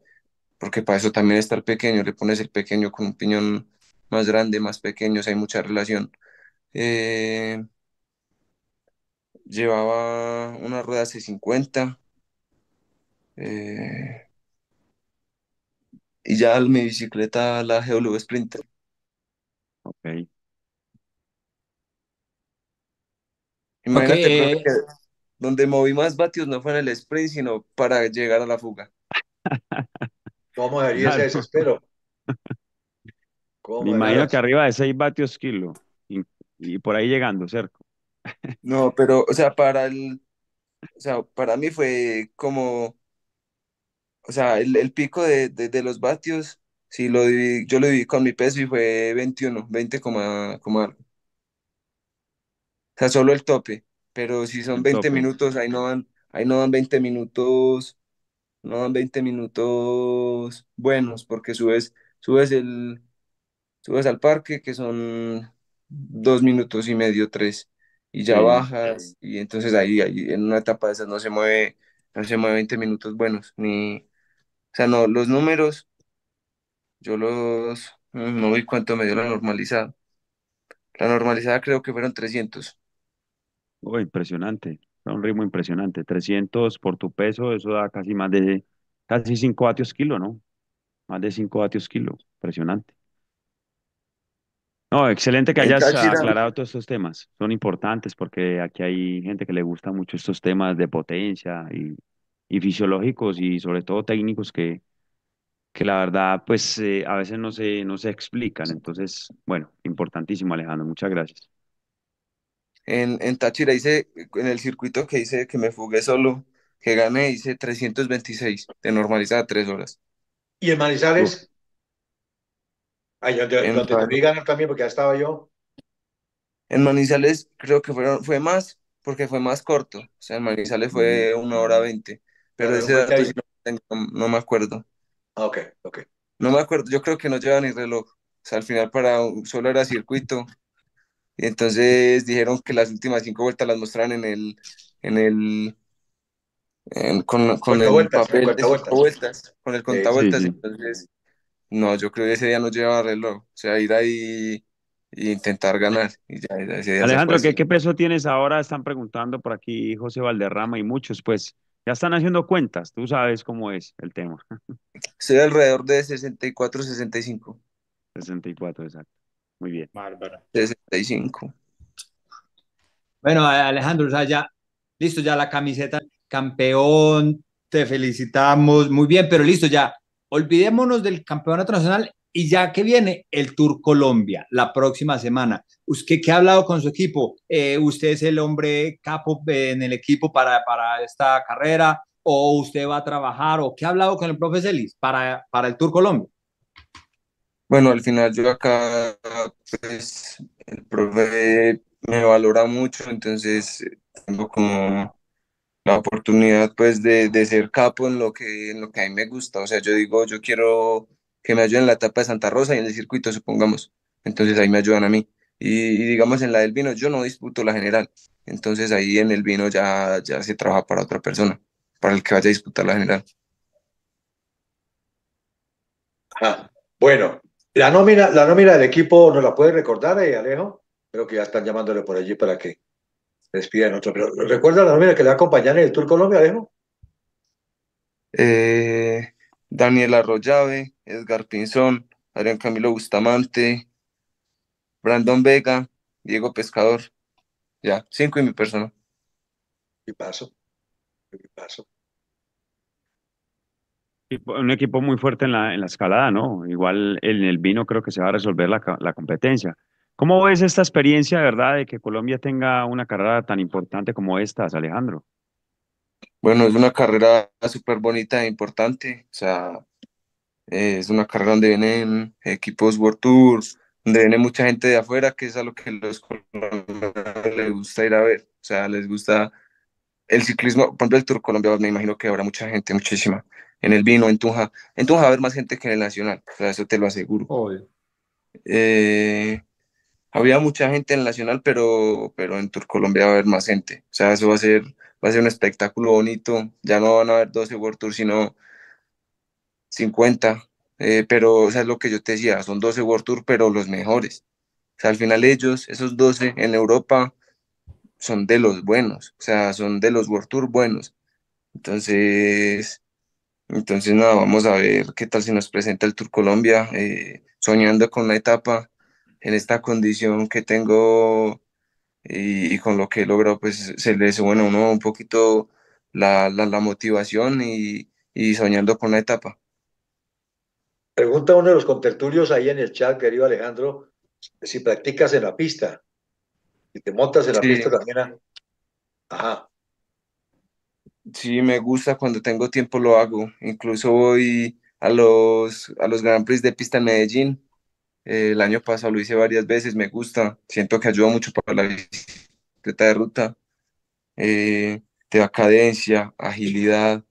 porque para eso también está el pequeño, le pones el pequeño con un piñón más grande, más pequeño, o hay mucha relación. Eh, llevaba una rueda C50 eh, y ya mi bicicleta, la GW Sprinter. Ok. Imagínate, eh, que donde moví más vatios no fue en el sprint, sino para llegar a la fuga. ¿Cómo debería ese Claro. desespero? ¿Cómo Me imagino que arriba de 6 vatios kilo y, y por ahí llegando, cerca. No, pero, o sea, para el, o sea, para mí fue como, o sea, el, el pico de, de, de los vatios, sí, lo dividí- yo lo dividí con mi peso y fue 21, 20 coma, coma algo. O sea, solo el tope, pero si son El 20 tope. minutos, ahí no van, ahí no dan 20 minutos, no dan 20 minutos buenos, porque subes, subes el, subes al parque, que son dos minutos y medio, tres, y ya Sí. bajas, y entonces ahí, ahí en una etapa de esas no se mueve, no se mueve 20 minutos buenos, ni, o sea, no, los números, yo los, mm, no vi cuánto me dio la normalizada. La normalizada creo que fueron 300. Oh, impresionante. Un ritmo impresionante. 300 por tu peso, eso da casi más de, casi 5 vatios kilo, ¿no? Más de 5 vatios kilo. Impresionante. No, excelente que hayas aclarado todos estos temas. Son importantes porque aquí hay gente que le gusta mucho estos temas de potencia y, y fisiológicos y sobre todo técnicos que, que la verdad, pues eh, a veces no se, no se explican. Entonces, bueno, importantísimo, Alejandro. Muchas gracias. En, en Táchira hice, en el circuito que hice, que me fugué solo, que gané, hice 326 de normalizada, 3 horas. ¿Y en Uf, Manizales? Ay, donde, en, donde te vi ganar también, porque ya estaba yo. en Manizales creo que fueron, fue más, porque fue más corto. O sea, en Manizales fue una hora veinte, pero ese dato sí no, no, me acuerdo. Ah, ok, ok. No me acuerdo, yo creo que no lleva ni reloj. O sea, al final para solo era circuito. Y entonces dijeron que las últimas cinco vueltas las mostraran en el, en el, en- con, con el vueltas, papel de cinco vueltas. vueltas, con el Sí, contavueltas. sí. Entonces, no, yo creo que ese día no llevaba reloj. O sea, ir ahí e intentar ganar. Y ya, ese día Alejandro, ¿qué, qué peso tienes ahora? Están preguntando por aquí José Valderrama y muchos, pues ya están haciendo cuentas, tú sabes cómo es el tema. Estoy alrededor de 64, 65. 64, exacto. Muy bien. Bárbara. 65. Bueno, Alejandro, o sea, ya, listo, ya la camiseta, campeón, te felicitamos, muy bien, pero listo, ya, olvidémonos del campeonato nacional y ya que viene el Tour Colombia la próxima semana. ¿Usted qué ha hablado con su equipo? Eh, ¿Usted es el hombre capo en el equipo para, para esta carrera? ¿O usted va a trabajar? ¿O qué ha hablado con el profe Celis para, para el Tour Colombia? Bueno, al final yo acá, pues, el profe me valora mucho, entonces tengo como la oportunidad, pues, de, de ser capo en lo que, en lo que a mí me gusta. O sea, yo digo, yo quiero que me ayuden en la etapa de Santa Rosa y en el circuito, supongamos. Entonces ahí me ayudan a mí. Y, y digamos, en la del vino, yo no disputo la general. Entonces ahí en el vino ya, ya se trabaja para otra persona, para el que vaya a disputar la general. Ah, bueno, la nómina, la nómina del equipo, ¿nos la puede recordar, eh, Alejo? Creo que ya están llamándole por allí para que se despidan otro. Pero ¿recuerda la nómina que le va a acompañar en el Tour Colombia, Alejo? Eh, Daniel Arroyave, Edgar Pinzón, Adrián Camilo Bustamante, Brandon Vega, Diego Pescador. Ya, cinco y mi persona. ¿Qué pasó? ¿Qué pasó? Un equipo muy fuerte en la, en la escalada, ¿no? Igual en el vino creo que se va a resolver la, la competencia. ¿Cómo ves esta experiencia, verdad, de que Colombia tenga una carrera tan importante como esta, Alejandro? Bueno, es una carrera súper bonita e importante. O sea, es una carrera donde vienen equipos World Tour, donde viene mucha gente de afuera, que es a lo que los colombianos les gusta ir a ver. O sea, les gusta el ciclismo. Por ejemplo, el Tour Colombia, me imagino que habrá mucha gente, muchísima. En el vino, en Tunja. En Tunja va a haber más gente que en el Nacional. O sea, eso te lo aseguro. Obvio. Eh, había mucha gente en el Nacional, pero, pero en Tour Colombia va a haber más gente. O sea, eso va a ser, va a ser un espectáculo bonito. Ya no van a haber 12 World Tour, sino 50. Eh, pero, o sea, es lo que yo te decía, son 12 World Tour, pero los mejores. O sea, al final ellos, esos 12 en Europa, son de los buenos. O sea, son de los World Tour buenos. Entonces, entonces nada, vamos a ver qué tal si nos presenta el Tour Colombia, eh, soñando con la etapa en esta condición que tengo y, con lo que he logrado, pues se le sube a uno un poquito la, la, motivación y, y, soñando con la etapa. Pregunta uno de los contertulios ahí en el chat, querido Alejandro, si practicas en la pista, si te montas en la pista también. Ajá. Sí, me gusta cuando tengo tiempo lo hago. Incluso voy a los, a los Grand Prix de pista en Medellín. Eh, el año pasado lo hice varias veces, me gusta, siento que ayuda mucho para la bicicleta de ruta, eh, te da cadencia, agilidad,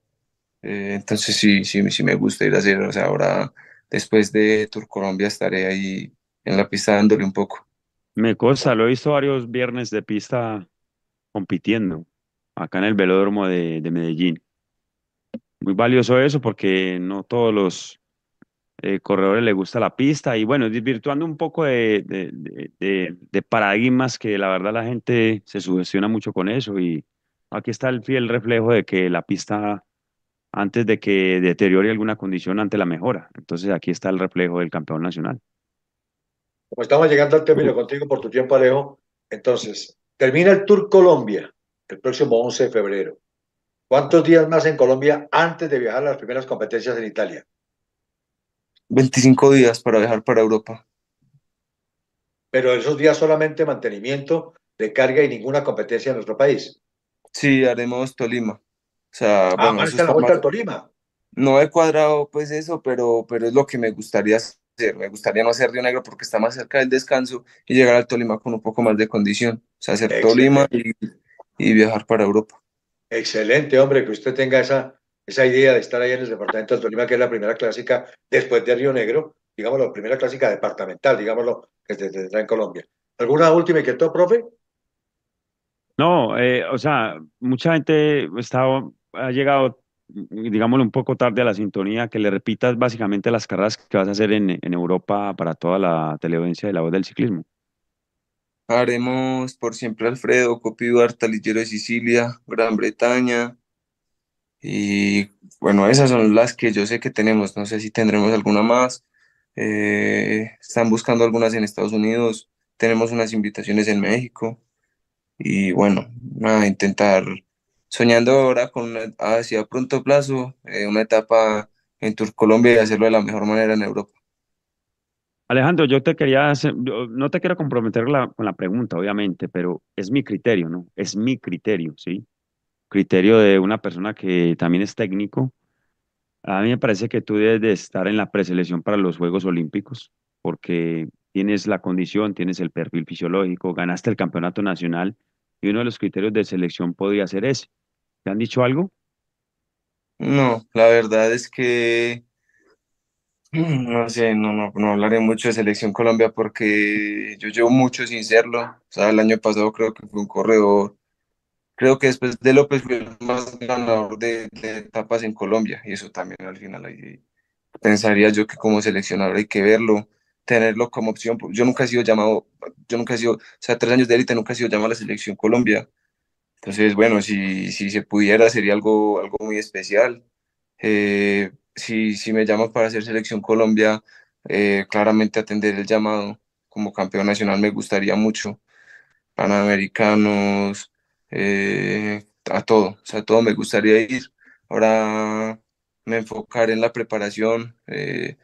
eh, entonces sí, sí, sí me gusta ir a hacer, o sea, ahora después de Tour Colombia estaré ahí en la pista dándole un poco. Me consta, lo he visto varios viernes de pista compitiendo acá en el velódromo de, de Medellín. Muy valioso eso porque no todos los, eh, corredores le gusta la pista y bueno, desvirtuando un poco de, de, paradigmas que la verdad la gente se sugestiona mucho con eso y aquí está el fiel reflejo de que la pista antes de que deteriore alguna condición ante la mejora. Entonces aquí está el reflejo del campeón nacional. Como estamos llegando al término contigo por tu tiempo, Alejo, entonces termina el Tour Colombia el próximo 11 de febrero. ¿Cuántos días más en Colombia antes de viajar a las primeras competencias en Italia? 25 días para viajar para Europa. Pero esos días solamente mantenimiento de carga y ninguna competencia en nuestro país. Sí, haremos Tolima. O sea, ah, bueno, la vuelta Tolima. No he cuadrado pues eso, pero, pero es lo que me gustaría hacer. Me gustaría no hacer Río Negro porque está más cerca del descanso y llegar al Tolima con un poco más de condición. O sea, hacer Tolima y, y viajar para Europa. Excelente, hombre, que usted tenga esa, esa idea de estar ahí en el departamento de Tolima, que es la primera clásica después de Río Negro, digamos, la primera clásica departamental, digámoslo, que se tendrá en Colombia. ¿Alguna última que todo, profe? No, eh, o sea, mucha gente está, ha llegado, digámoslo, un poco tarde a la sintonía, que le repitas básicamente las carreras que vas a hacer en, en Europa para toda la televidencia de la voz del ciclismo. Haremos por siempre Alfredo, Copio Talillero de Sicilia, Gran Bretaña, y bueno, esas son las que yo sé que tenemos. No sé si tendremos alguna más. Eh, están buscando algunas en Estados Unidos. Tenemos unas invitaciones en México. Y bueno, a intentar soñando ahora con hacia pronto plazo eh, una etapa en Tour Colombia y hacerlo de la mejor manera en Europa. Alejandro, yo te quería hacer, no te quiero comprometer con la pregunta, obviamente, pero es mi criterio, ¿no? Es mi criterio, ¿sí? criterio de una persona que también es técnico, a mí me parece que tú debes de estar en la preselección para los Juegos Olímpicos, porque tienes la condición, tienes el perfil fisiológico, ganaste el campeonato nacional y uno de los criterios de selección podría ser ese. ¿Te han dicho algo? No, la verdad es que no sé, no, no, no hablaré mucho de Selección Colombia porque yo llevo mucho sin serlo. O sea, el año pasado creo que fue un corredor creo que después de López fue el más ganador de, etapas en Colombia y eso también al final ahí pensaría yo que como seleccionador hay que verlo, tenerlo como opción. Yo nunca he sido llamado, yo nunca he sido, o sea, tres años de élite nunca he sido llamado a la selección Colombia. Entonces, bueno, si, si se pudiera sería algo, algo muy especial. Eh, si, si me llaman para hacer selección Colombia, eh, claramente atender el llamado como campeón nacional me gustaría mucho. Panamericanos, eh, a todo, o sea, a todo me gustaría ir. Ahora me enfocaré en la preparación, eh,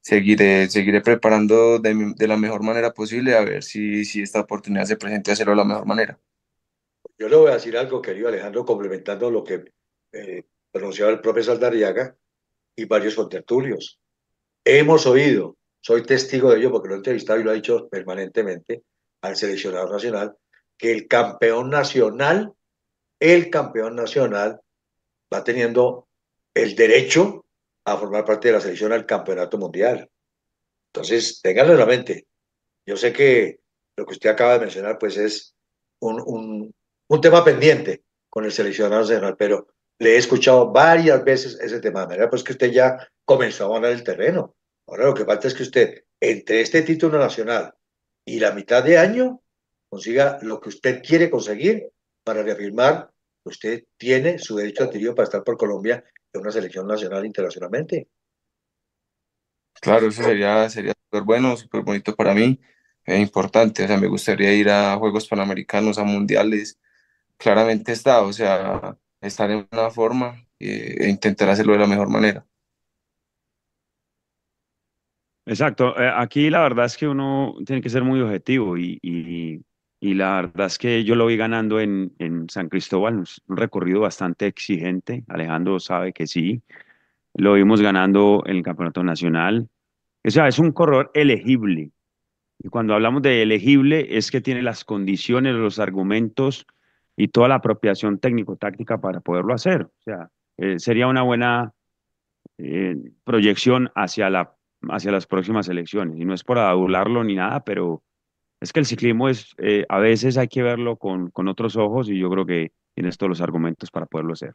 seguiré, seguiré preparando de, de, la mejor manera posible a ver si, si esta oportunidad se presente hacerlo de la mejor manera. Yo le voy a decir algo, querido Alejandro, complementando lo que eh, pronunciaba el profesor Dariaga y varios contertulios. Hemos oído, soy testigo de ello porque lo he entrevistado y lo ha dicho permanentemente al seleccionador nacional, que el campeón nacional, el campeón nacional, va teniendo el derecho a formar parte de la selección al campeonato mundial. Entonces, ténganlo en la mente. Yo sé que lo que usted acaba de mencionar, pues es un, un, un tema pendiente con el seleccionado nacional, pero le he escuchado varias veces ese tema, de manera pues que usted ya comenzó a ganar el terreno. Ahora lo que falta es que usted, entre este título nacional y la mitad de año, consiga lo que usted quiere conseguir para reafirmar que usted tiene su derecho adquirido para estar por Colombia en una selección nacional internacionalmente. Claro, eso sería sería súper bueno, súper bonito para mí, es importante, o sea, me gustaría ir a Juegos Panamericanos, a Mundiales, claramente está, o sea, estar en una forma eh, e intentar hacerlo de la mejor manera. Exacto, eh, aquí la verdad es que uno tiene que ser muy objetivo y, y, y la verdad es que yo lo vi ganando en, en San Cristóbal, un recorrido bastante exigente, Alejandro sabe que sí, lo vimos ganando en el Campeonato Nacional, o sea, es un corredor elegible, y cuando hablamos de elegible es que tiene las condiciones, los argumentos y toda la apropiación técnico-táctica para poderlo hacer, o sea, eh, sería una buena eh, proyección hacia la hacia las próximas elecciones. Y no es por adularlo ni nada, pero es que el ciclismo es, eh, a veces hay que verlo con, con otros ojos y yo creo que tienes todos los argumentos para poderlo hacer.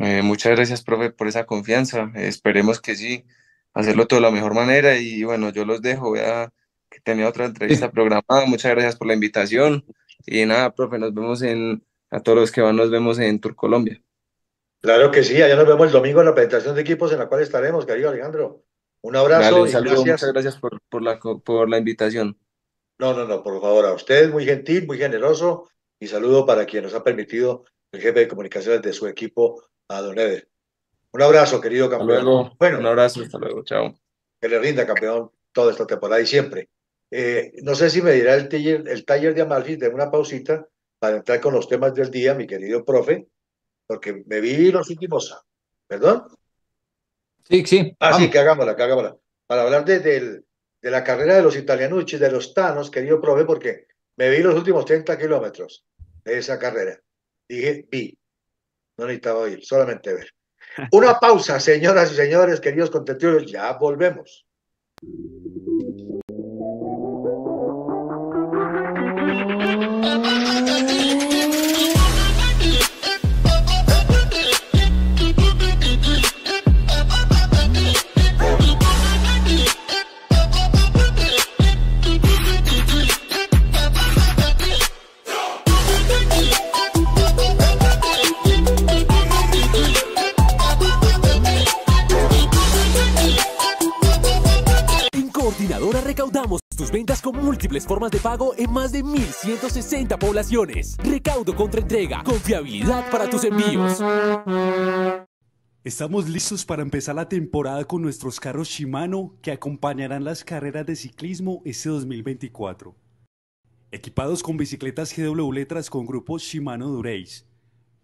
Eh, muchas gracias, profe, por esa confianza. esperemos que sí, hacerlo de la mejor manera. Y bueno, yo los dejo. Vea que tenía otra entrevista programada. Muchas gracias por la invitación. Y nada, profe, nos vemos en, a todos los que van, nos vemos en Tour Colombia. Claro que sí, allá nos vemos el domingo en la presentación de equipos en la cual estaremos, querido Alejandro. Un abrazo un saludo, gracias. Muchas gracias por, por, la, por la invitación. No, no, no, por favor, a usted muy gentil, muy generoso y saludo para quien nos ha permitido el jefe de comunicaciones de su equipo, a Don Eder. Un abrazo, querido campeón. Hasta luego. Bueno, un abrazo, hasta luego, chao. Que le rinda, campeón, toda esta temporada y siempre. Eh, no sé si me dirá el taller, el taller de Amalfi de una pausita para entrar con los temas del día, mi querido profe, porque me vi los últimos. ¿Perdón? Sí, sí. Ah, sí, que hagámosla, que hagámosla. Para hablar de, de, de la carrera de los italianucci, de los tanos, querido profe, porque me vi los últimos 30 kilómetros de esa carrera. Dije, vi. No necesitaba oír, solamente ver. Una pausa, señoras y señores, queridos contentuarios, ya volvemos. Múltiples formas de pago en más de 1160 poblaciones. Recaudo contra entrega, confiabilidad para tus envíos. Estamos listos para empezar la temporada con nuestros carros Shimano que acompañarán las carreras de ciclismo este 2024. Equipados con bicicletas GW letras con grupos Shimano Durace,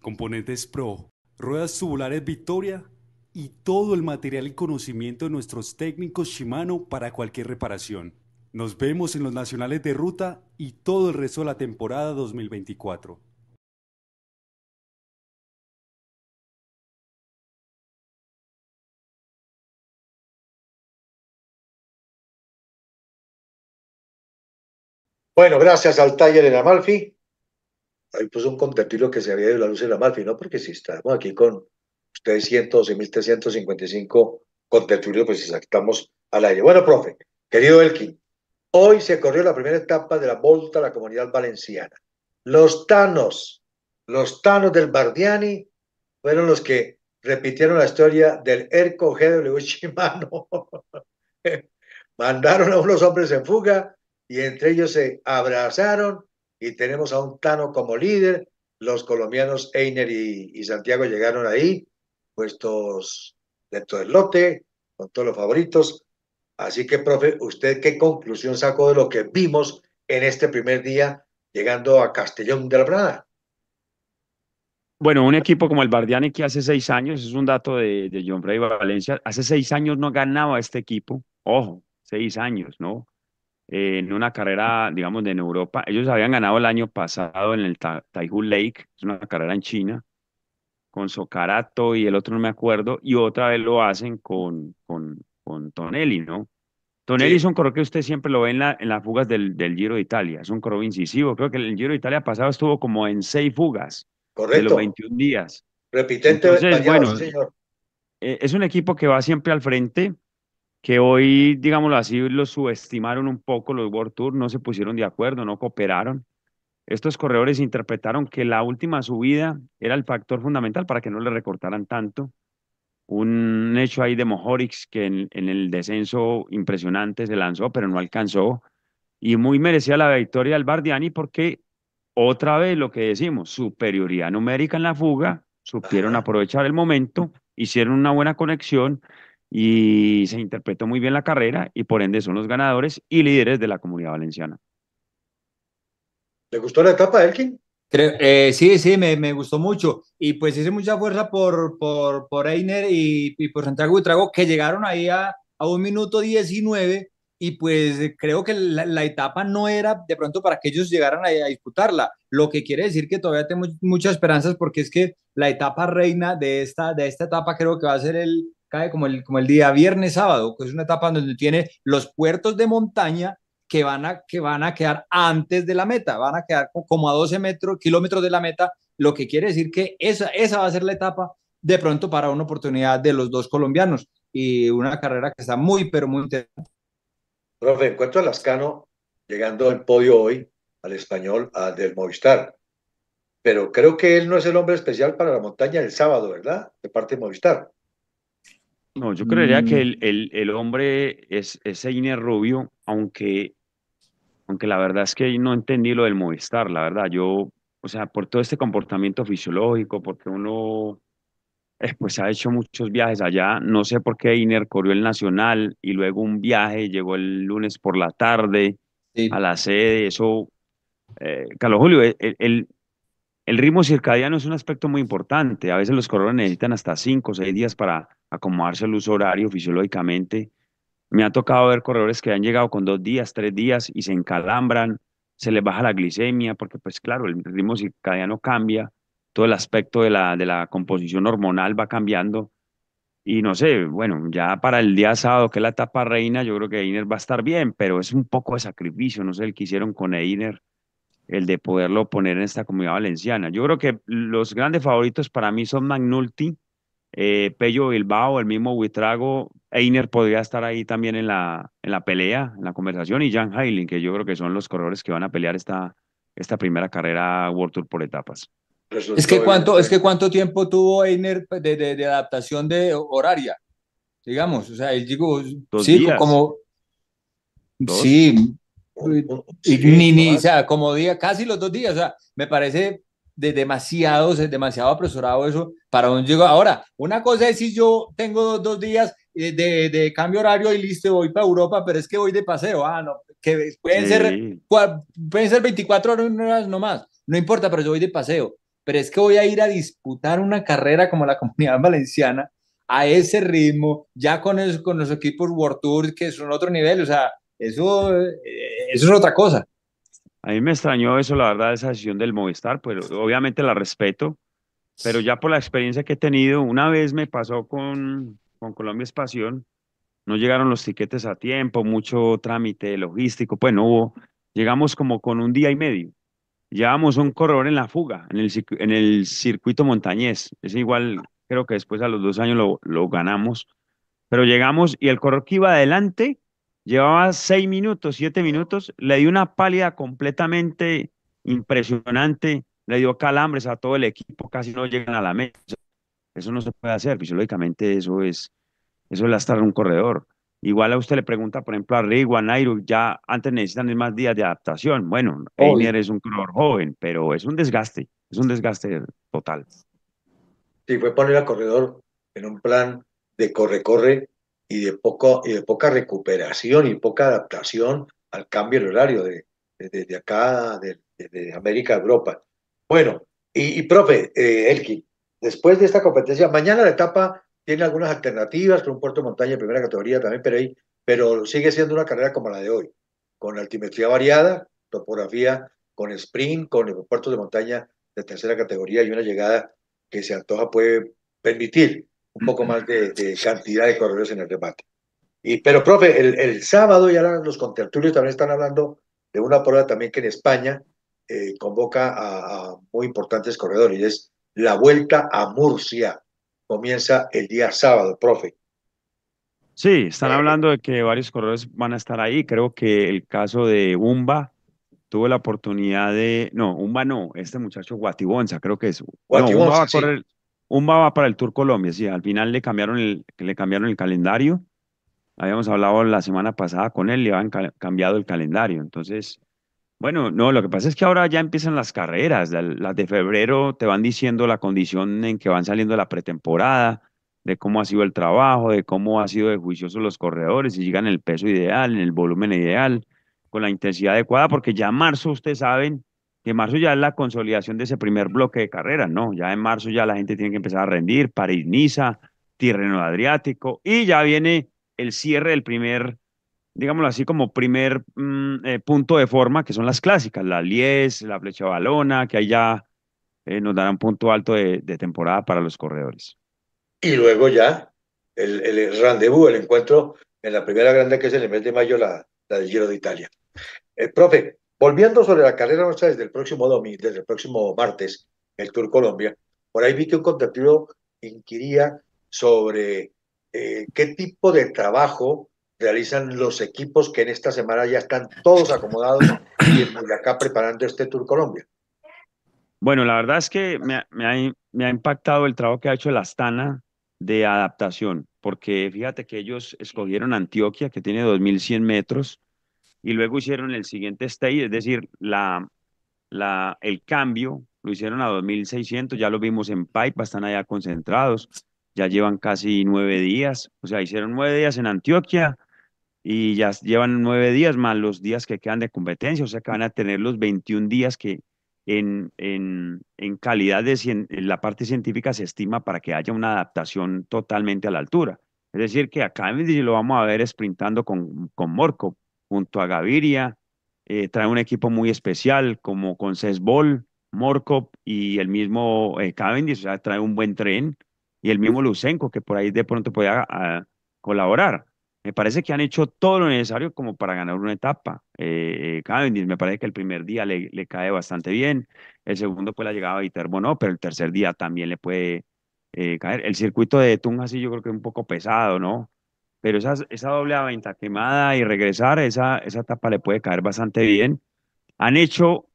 componentes Pro, ruedas tubulares Victoria y todo el material y conocimiento de nuestros técnicos Shimano para cualquier reparación. Nos vemos en los nacionales de ruta y todo el resto de la temporada 2024. Bueno, gracias al taller en Amalfi. Ahí puso un contentillo que se había ido la luz en Amalfi, ¿no? Porque si estamos aquí con ustedes 112.355 contentillos, pues estamos al aire. Bueno, profe, querido Elkin, Hoy se corrió la primera etapa de la Volta a la Comunidad Valenciana. Los tanos, los tanos del Bardiani, fueron los que repitieron la historia del Erco GW Shimano. Mandaron a unos hombres en fuga y entre ellos se abrazaron y tenemos a un Tano como líder. Los colombianos Einer y, y Santiago llegaron ahí, puestos dentro del lote, con todos los favoritos. Así que, profe, ¿usted qué conclusión sacó de lo que vimos en este primer día llegando a Castellón de la Prada? Bueno, un equipo como el Bardiani que hace seis años, es un dato de, de John Frey Valencia, hace seis años no ganaba este equipo, ojo, seis años, ¿no? en una carrera, digamos, en Europa. Ellos habían ganado el año pasado en el Taihu Lake, es una carrera en China, con Socarato y el otro no me acuerdo, y otra vez lo hacen con, con, con Tonelli, ¿no? Tonelli es un corredor que usted siempre lo ve en, la, en las fugas del, del Giro de Italia. Es un corredor incisivo. Creo que el Giro de Italia pasado estuvo como en seis fugas de los 21 días. Repitente, Entonces, bueno, señor. eh, es un equipo que va siempre al frente, que hoy, digámoslo así, lo subestimaron un poco los World Tour, no se pusieron de acuerdo, no cooperaron. Estos corredores interpretaron que la última subida era el factor fundamental para que no le recortaran tanto. Un hecho ahí de Mojorix que en, en el descenso impresionante se lanzó, pero no alcanzó. Y muy merecía la victoria del Bardiani porque otra vez lo que decimos, superioridad numérica en la fuga, supieron aprovechar el momento, hicieron una buena conexión y se interpretó muy bien la carrera y por ende son los ganadores y líderes de la comunidad valenciana. ¿Le gustó la etapa, Elkin? Eh, sí, sí, me, me gustó mucho. Y pues hice mucha fuerza por, por, por Einer y, y por Santiago Buitrago, que llegaron ahí a, a un minuto 19 y pues creo que la, la etapa no era de pronto para que ellos llegaran a, a disputarla, lo que quiere decir que todavía tengo muchas esperanzas porque es que la etapa reina de esta, de esta etapa creo que va a ser el, cae como el, como el día viernes, sábado, que es una etapa donde tiene los puertos de montaña que van a, que van a quedar antes de la meta, van a quedar co- como a 12 metros, kilómetros de la meta, lo que quiere decir que esa, esa va a ser la etapa de pronto para una oportunidad de los dos colombianos y una carrera que está muy, pero muy interesante. Profe, encuentro a Lascano llegando al podio hoy, al español, al del Movistar. Pero creo que él no es el hombre especial para la montaña del sábado, ¿verdad? De parte de Movistar. No, yo creería Mm. que el, el, el hombre es, es Einer Rubio, aunque, aunque la verdad es que no entendí lo del Movistar, la verdad. Yo, o sea, por todo este comportamiento fisiológico, porque uno eh, pues ha hecho muchos viajes allá, no sé por qué Einer corrió el Nacional y luego un viaje, llegó el lunes por la tarde a la sede, eso, eh, Carlos Julio, el, el, el ritmo circadiano es un aspecto muy importante. A veces los corredores necesitan hasta cinco o seis días para acomodarse al uso horario fisiológicamente. Me ha tocado ver corredores que han llegado con dos días, tres días y se encalambran, se les baja la glicemia, porque pues claro, el ritmo circadiano cambia, todo el aspecto de la, de la composición hormonal va cambiando. Y no sé, bueno, ya para el día sábado, que es la etapa reina, yo creo que Einer va a estar bien, pero es un poco de sacrificio, no sé el que hicieron con Einer el de poderlo poner en esta comunidad valenciana. Yo creo que los grandes favoritos para mí son Magnulti, eh, Pello Bilbao, el mismo Huitrago, Einer podría estar ahí también en la, en la pelea, en la conversación, y Jan Heiling, que yo creo que son los corredores que van a pelear esta, esta primera carrera World Tour por etapas. Es que cuánto, es que cuánto tiempo tuvo Einer de, de, de adaptación de horaria, digamos, o sea, él digo, Dos sí, días. como, Dos. sí, y sí, ni, ni, o sea, como día, casi los dos días, o sea, me parece de demasiado, demasiado apresurado eso para un llego. Ahora, una cosa es si yo tengo dos, dos días eh, de, de cambio horario y listo, voy para Europa, pero es que voy de paseo, ah, no, que pueden ser Sí. cua- pueden ser 24 horas nomás, no importa, pero yo voy de paseo. Pero es que voy a ir a disputar una carrera como la Comunidad Valenciana a ese ritmo, ya con, eso, con los equipos World Tour que son otro nivel, o sea, eso, eh, eso es otra cosa. A mí me extrañó eso, la verdad, esa decisión del Movistar, pero obviamente la respeto, pero ya por la experiencia que he tenido, una vez me pasó con, con Colombia es Pasión, no llegaron los tiquetes a tiempo, mucho trámite logístico, pues no hubo, llegamos como con un día y medio. Llevamos un corredor en la fuga, en el, en el circuito montañés. Es igual, creo que después a los dos años lo, lo ganamos. Pero llegamos y el corredor que iba adelante llevaba seis minutos, siete minutos, le dio una pálida completamente impresionante, le dio calambres a todo el equipo, casi no llegan a la meta. Eso no se puede hacer, fisiológicamente eso es, eso es lastar un corredor. Igual a usted le pregunta, por ejemplo, a Rigo, a Nairo, ya antes necesitan más días de adaptación. Bueno. Einer es un corredor joven, pero es un desgaste, es un desgaste total. Sí, fue poner al corredor en un plan de corre-corre y de, poco, y de poca recuperación y poca adaptación al cambio del horario de, de, de- de acá, de, de- América a Europa. Bueno, y, profe, eh, Elkin, después de esta competencia, mañana la etapa tiene algunas alternativas con un puerto de montaña de primera categoría también, pero, ahí, pero sigue siendo una carrera como la de hoy, con altimetría variada, topografía, con sprint, con puertos de montaña de tercera categoría y una llegada que se antoja puede permitir un poco más de, de cantidad de corredores en el remate. Y, pero, profe, el, el sábado ya los contertulios también están hablando de una prueba también que en España eh, convoca a, a, muy importantes corredores, y es la Vuelta a Murcia. Comienza el día sábado, profe. Sí, están hablando de que varios corredores van a estar ahí. Creo que el caso de Umba tuvo la oportunidad de. No, Umba no, este muchacho Guatibonza, creo que es. Guatibonza, no, Umba va, sí. Umba va para el Tour Colombia, sí. Al final le cambiaron el, le cambiaron el calendario. Habíamos hablado la semana pasada con él, le habían ca cambiado el calendario. Entonces, bueno, no, lo que pasa es que ahora ya empiezan las carreras. Las de febrero te van diciendo la condición en que van saliendo la pretemporada de cómo ha sido el trabajo, de cómo ha sido de juiciosos los corredores, si llegan el peso ideal, en el volumen ideal, con la intensidad adecuada, porque ya marzo, ustedes saben que marzo ya es la consolidación de ese primer bloque de carreras, ¿no? Ya en marzo ya la gente tiene que empezar a rendir, París-Niza, Tirreno Adriático, y ya viene el cierre del primer, digámoslo así, como primer mmm, eh, punto de forma, que son las clásicas, la Lies, la Flecha Balona, que ahí ya eh, nos darán punto alto de, temporada para los corredores y luego ya el, el rendezvous, el encuentro en la primera grande que es en el mes de mayo, la, del Giro de Italia. El profe, volviendo sobre la carrera nuestra desde el próximo domingo, desde el próximo martes, el Tour Colombia, por ahí vi que un contactivo inquiría sobre eh, qué tipo de trabajo realizan los equipos que en esta semana ya están todos acomodados y en Boyacá preparando este Tour Colombia. Bueno, la verdad es que me, me, ha, me ha impactado el trabajo que ha hecho el Astana de adaptación, porque fíjate que ellos escogieron Antioquia, que tiene 2.100 metros, y luego hicieron el siguiente stage, es decir, la, la, el cambio lo hicieron a 2.600, ya lo vimos en Paipa, están allá concentrados, ya llevan casi nueve días, o sea, hicieron nueve días en Antioquia y ya llevan nueve días más los días que quedan de competencia, o sea que van a tener los 21 días que en, en, en calidad de en la parte científica se estima para que haya una adaptación totalmente a la altura. Es decir, que acá lo vamos a ver sprintando con, con Morco, junto a Gaviria, eh, trae un equipo muy especial como con Cesbol, Morkov y el mismo eh, Cavendish, o sea, trae un buen tren, y el mismo Lucenko, que por ahí de pronto puede a, a colaborar. Me parece que han hecho todo lo necesario como para ganar una etapa. Eh, Cavendish, me parece que el primer día le, le, cae bastante bien, el segundo pues la llegada a Viterbo no, pero el tercer día también le puede eh, caer. El circuito de Tunja sí yo creo que es un poco pesado, ¿no? Pero esa, esa doble venta quemada y regresar, esa, esa etapa le puede caer bastante bien. Han hecho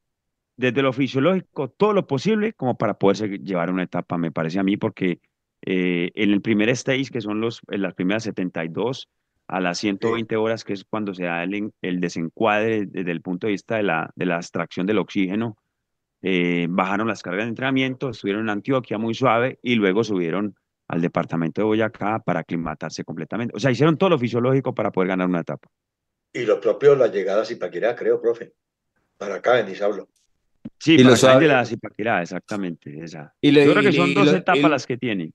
desde lo fisiológico todo lo posible como para poderse llevar una etapa, me parece a mí, porque eh, en el primer stage, que son los, en las primeras 72, a las 120 horas, que es cuando se da el, el desencuadre desde el punto de vista de la, de la extracción del oxígeno, eh, bajaron las cargas de entrenamiento, estuvieron en Antioquia muy suave y luego subieron al departamento de Boyacá para aclimatarse completamente. O sea, hicieron todo lo fisiológico para poder ganar una etapa. Y lo propio, las llegadas y Paquirá, creo, profe. Para acá, en hablo. Sí, y para acá de la Zipaquirá, exactamente. Esa. Y lo, Yo creo que son y, dos lo, etapas las que tienen.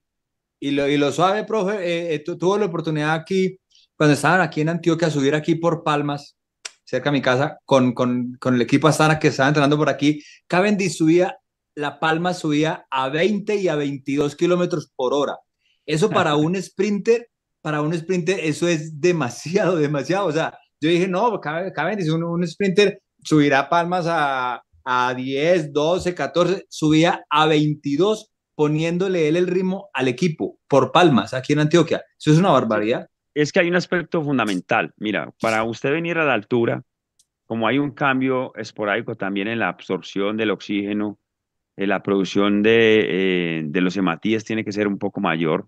Y lo, y lo suave, profe, eh, eh, tuvo la oportunidad aquí, cuando estaban aquí en Antioquia, a subir aquí por Palmas, cerca de mi casa, con, con, con el equipo Astana que estaba entrenando por aquí. Cavendish subía, La Palma subía a 20 y a 22 kilómetros por hora. Eso para un sprinter, para un sprinter, eso es demasiado, demasiado. O sea, yo dije, no, Cavendish, un, un sprinter subirá Palmas a, a 10, 12, 14, subía a 22 poniéndole él el ritmo al equipo por Palmas, aquí en Antioquia. Eso es una barbaridad. Es que hay un aspecto fundamental. Mira, para usted venir a la altura, como hay un cambio esporádico también en la absorción del oxígeno, en la producción de, eh, de los hematíes tiene que ser un poco mayor.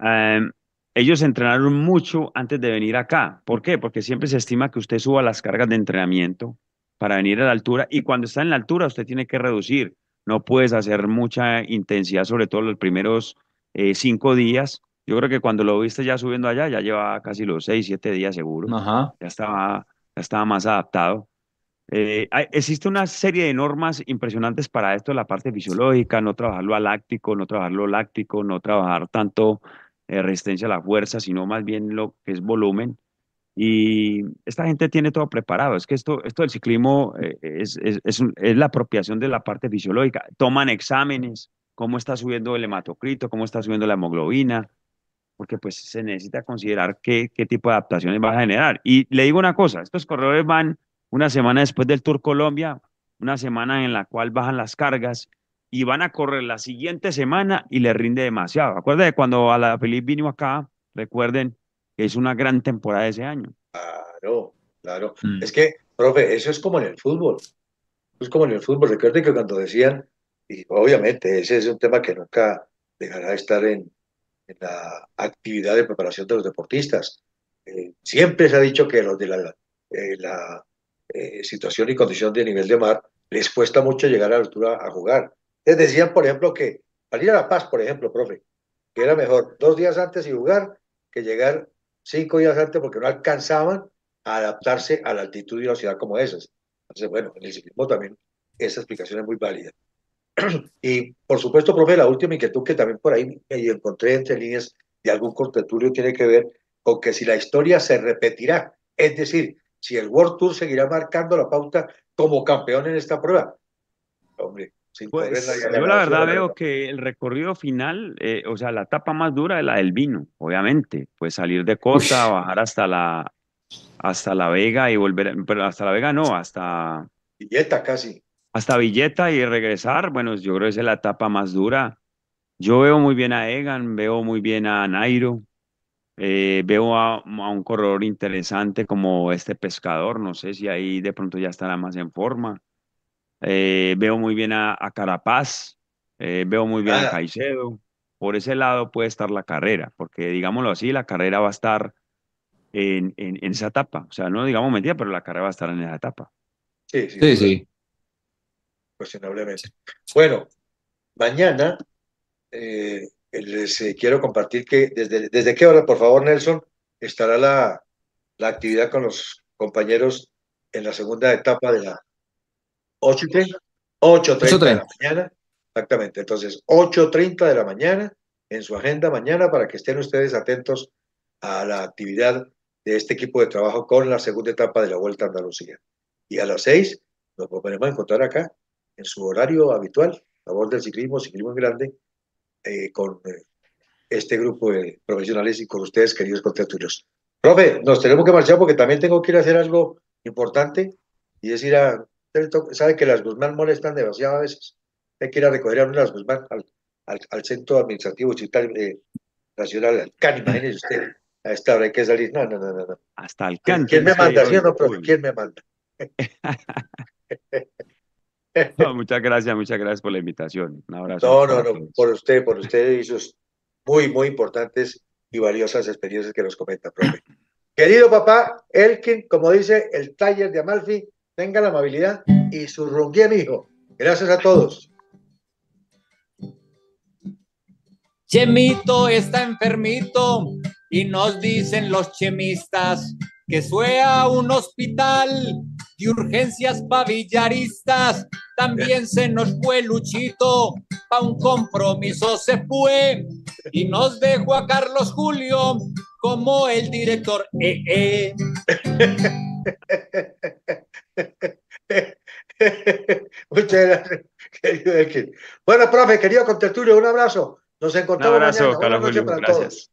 Um, ellos entrenaron mucho antes de venir acá. ¿Por qué? Porque siempre se estima que usted suba las cargas de entrenamiento para venir a la altura y cuando está en la altura usted tiene que reducir. No puedes hacer mucha intensidad, sobre todo los primeros eh, cinco días. Yo creo que cuando lo viste ya subiendo allá, ya lleva casi los seis, siete días seguro. Ajá. Ya, estaba, ya estaba más adaptado. Eh, hay, existe una serie de normas impresionantes para esto, la parte fisiológica, no trabajarlo a láctico, no trabajarlo láctico, no trabajar tanto eh, resistencia a la fuerza, sino más bien lo que es volumen. Y esta gente tiene todo preparado. Es que esto, esto del ciclismo eh, es, es, es, es, la apropiación de la parte fisiológica. Toman exámenes, cómo está subiendo el hematocrito, cómo está subiendo la hemoglobina. porque pues se necesita considerar qué, qué tipo de adaptaciones va a generar. Y le digo una cosa, estos corredores van una semana después del Tour Colombia, una semana en la cual bajan las cargas y van a correr la siguiente semana y le rinde demasiado. Acuérdense cuando a la Felipe vino acá, recuerden que es una gran temporada ese año. Claro, claro. Mm. Es que, profe, eso es como en el fútbol. Es como en el fútbol. Recuerden que cuando decían, y obviamente ese es un tema que nunca dejará de estar en, la actividad de preparación de los deportistas. Eh, siempre se ha dicho que los de la, eh, la eh, situación y condición de nivel de mar les cuesta mucho llegar a la altura a jugar. Les decían, por ejemplo, que para ir a La Paz, por ejemplo, profe, que era mejor dos días antes y jugar que llegar cinco días antes porque no alcanzaban a adaptarse a la altitud y la ciudad como esas. Entonces, bueno, en el ciclismo también esa explicación es muy válida. Y por supuesto, profe, la última inquietud que también por ahí me encontré entre líneas de algún contertulio tiene que ver con que si la historia se repetirá, es decir, si el World Tour seguirá marcando la pauta como campeón en esta prueba. Hombre, sin pues, yo la verdad veo que el recorrido final, eh, o sea, la etapa más dura es la del vino, obviamente, pues salir de costa, bajar hasta la hasta la Vega y volver, pero hasta la Vega no, hasta Villeta casi hasta Villeta y regresar, bueno, yo creo que es la etapa más dura. Yo veo muy bien a Egan, veo muy bien a Nairo, eh, veo a, un corredor interesante como este pescador, no sé si ahí de pronto ya estará más en forma. Eh, veo muy bien a, Carapaz, eh, veo muy bien a Caicedo. Por ese lado puede estar la carrera, porque digámoslo así, la carrera va a estar en, en, esa etapa. O sea, no digamos mentira, pero la carrera va a estar en esa etapa. Sí, sí. sí cuestionablemente. Bueno, mañana eh, les eh, quiero compartir que desde, desde qué hora, por favor, Nelson, estará la, la actividad con los compañeros en la segunda etapa de la 8.30 8.30 de la mañana. Exactamente, entonces 8.30 de la mañana en su agenda mañana para que estén ustedes atentos a la actividad de este equipo de trabajo con la segunda etapa de la Vuelta a Andalucía. Y a las 6 nos volveremos a encontrar acá en su horario habitual, a voz del ciclismo, ciclismo en grande, eh, con eh, este grupo de profesionales y con ustedes, queridos contertulios. Profe, nos tenemos que marchar porque también tengo que ir a hacer algo importante y decir a, sabe que las Guzmán molestan demasiado a veces. Hay que ir a recoger a una de las Guzmán al, al, centro administrativo digital eh, nacional, al CAN, imagínese usted. A esta hora hay que salir. No, no, no, no. Hasta el CAN. ¿Quién me manda? ¿Sí o no, profe? ¿Quién me manda? muchas gracias, muchas gracias por la invitación. Un abrazo. No, no, no, por usted, por usted y sus muy, muy importantes y valiosas experiencias que nos comenta, profe. Querido papá, Elkin, como dice el taller de Amalfi, tenga la amabilidad y su ronguía, hijo. Gracias a todos. Chemito está enfermito y nos dicen los chemistas que sea un hospital de urgencias pavillaristas. También se nos fue Luchito, pa' un compromiso se fue y nos dejó a Carlos Julio como el director. Eh, Muchas gracias, querido Bueno, profe, querido contertulio, un abrazo. Nos encontramos un abrazo, Carlos Julio, gracias.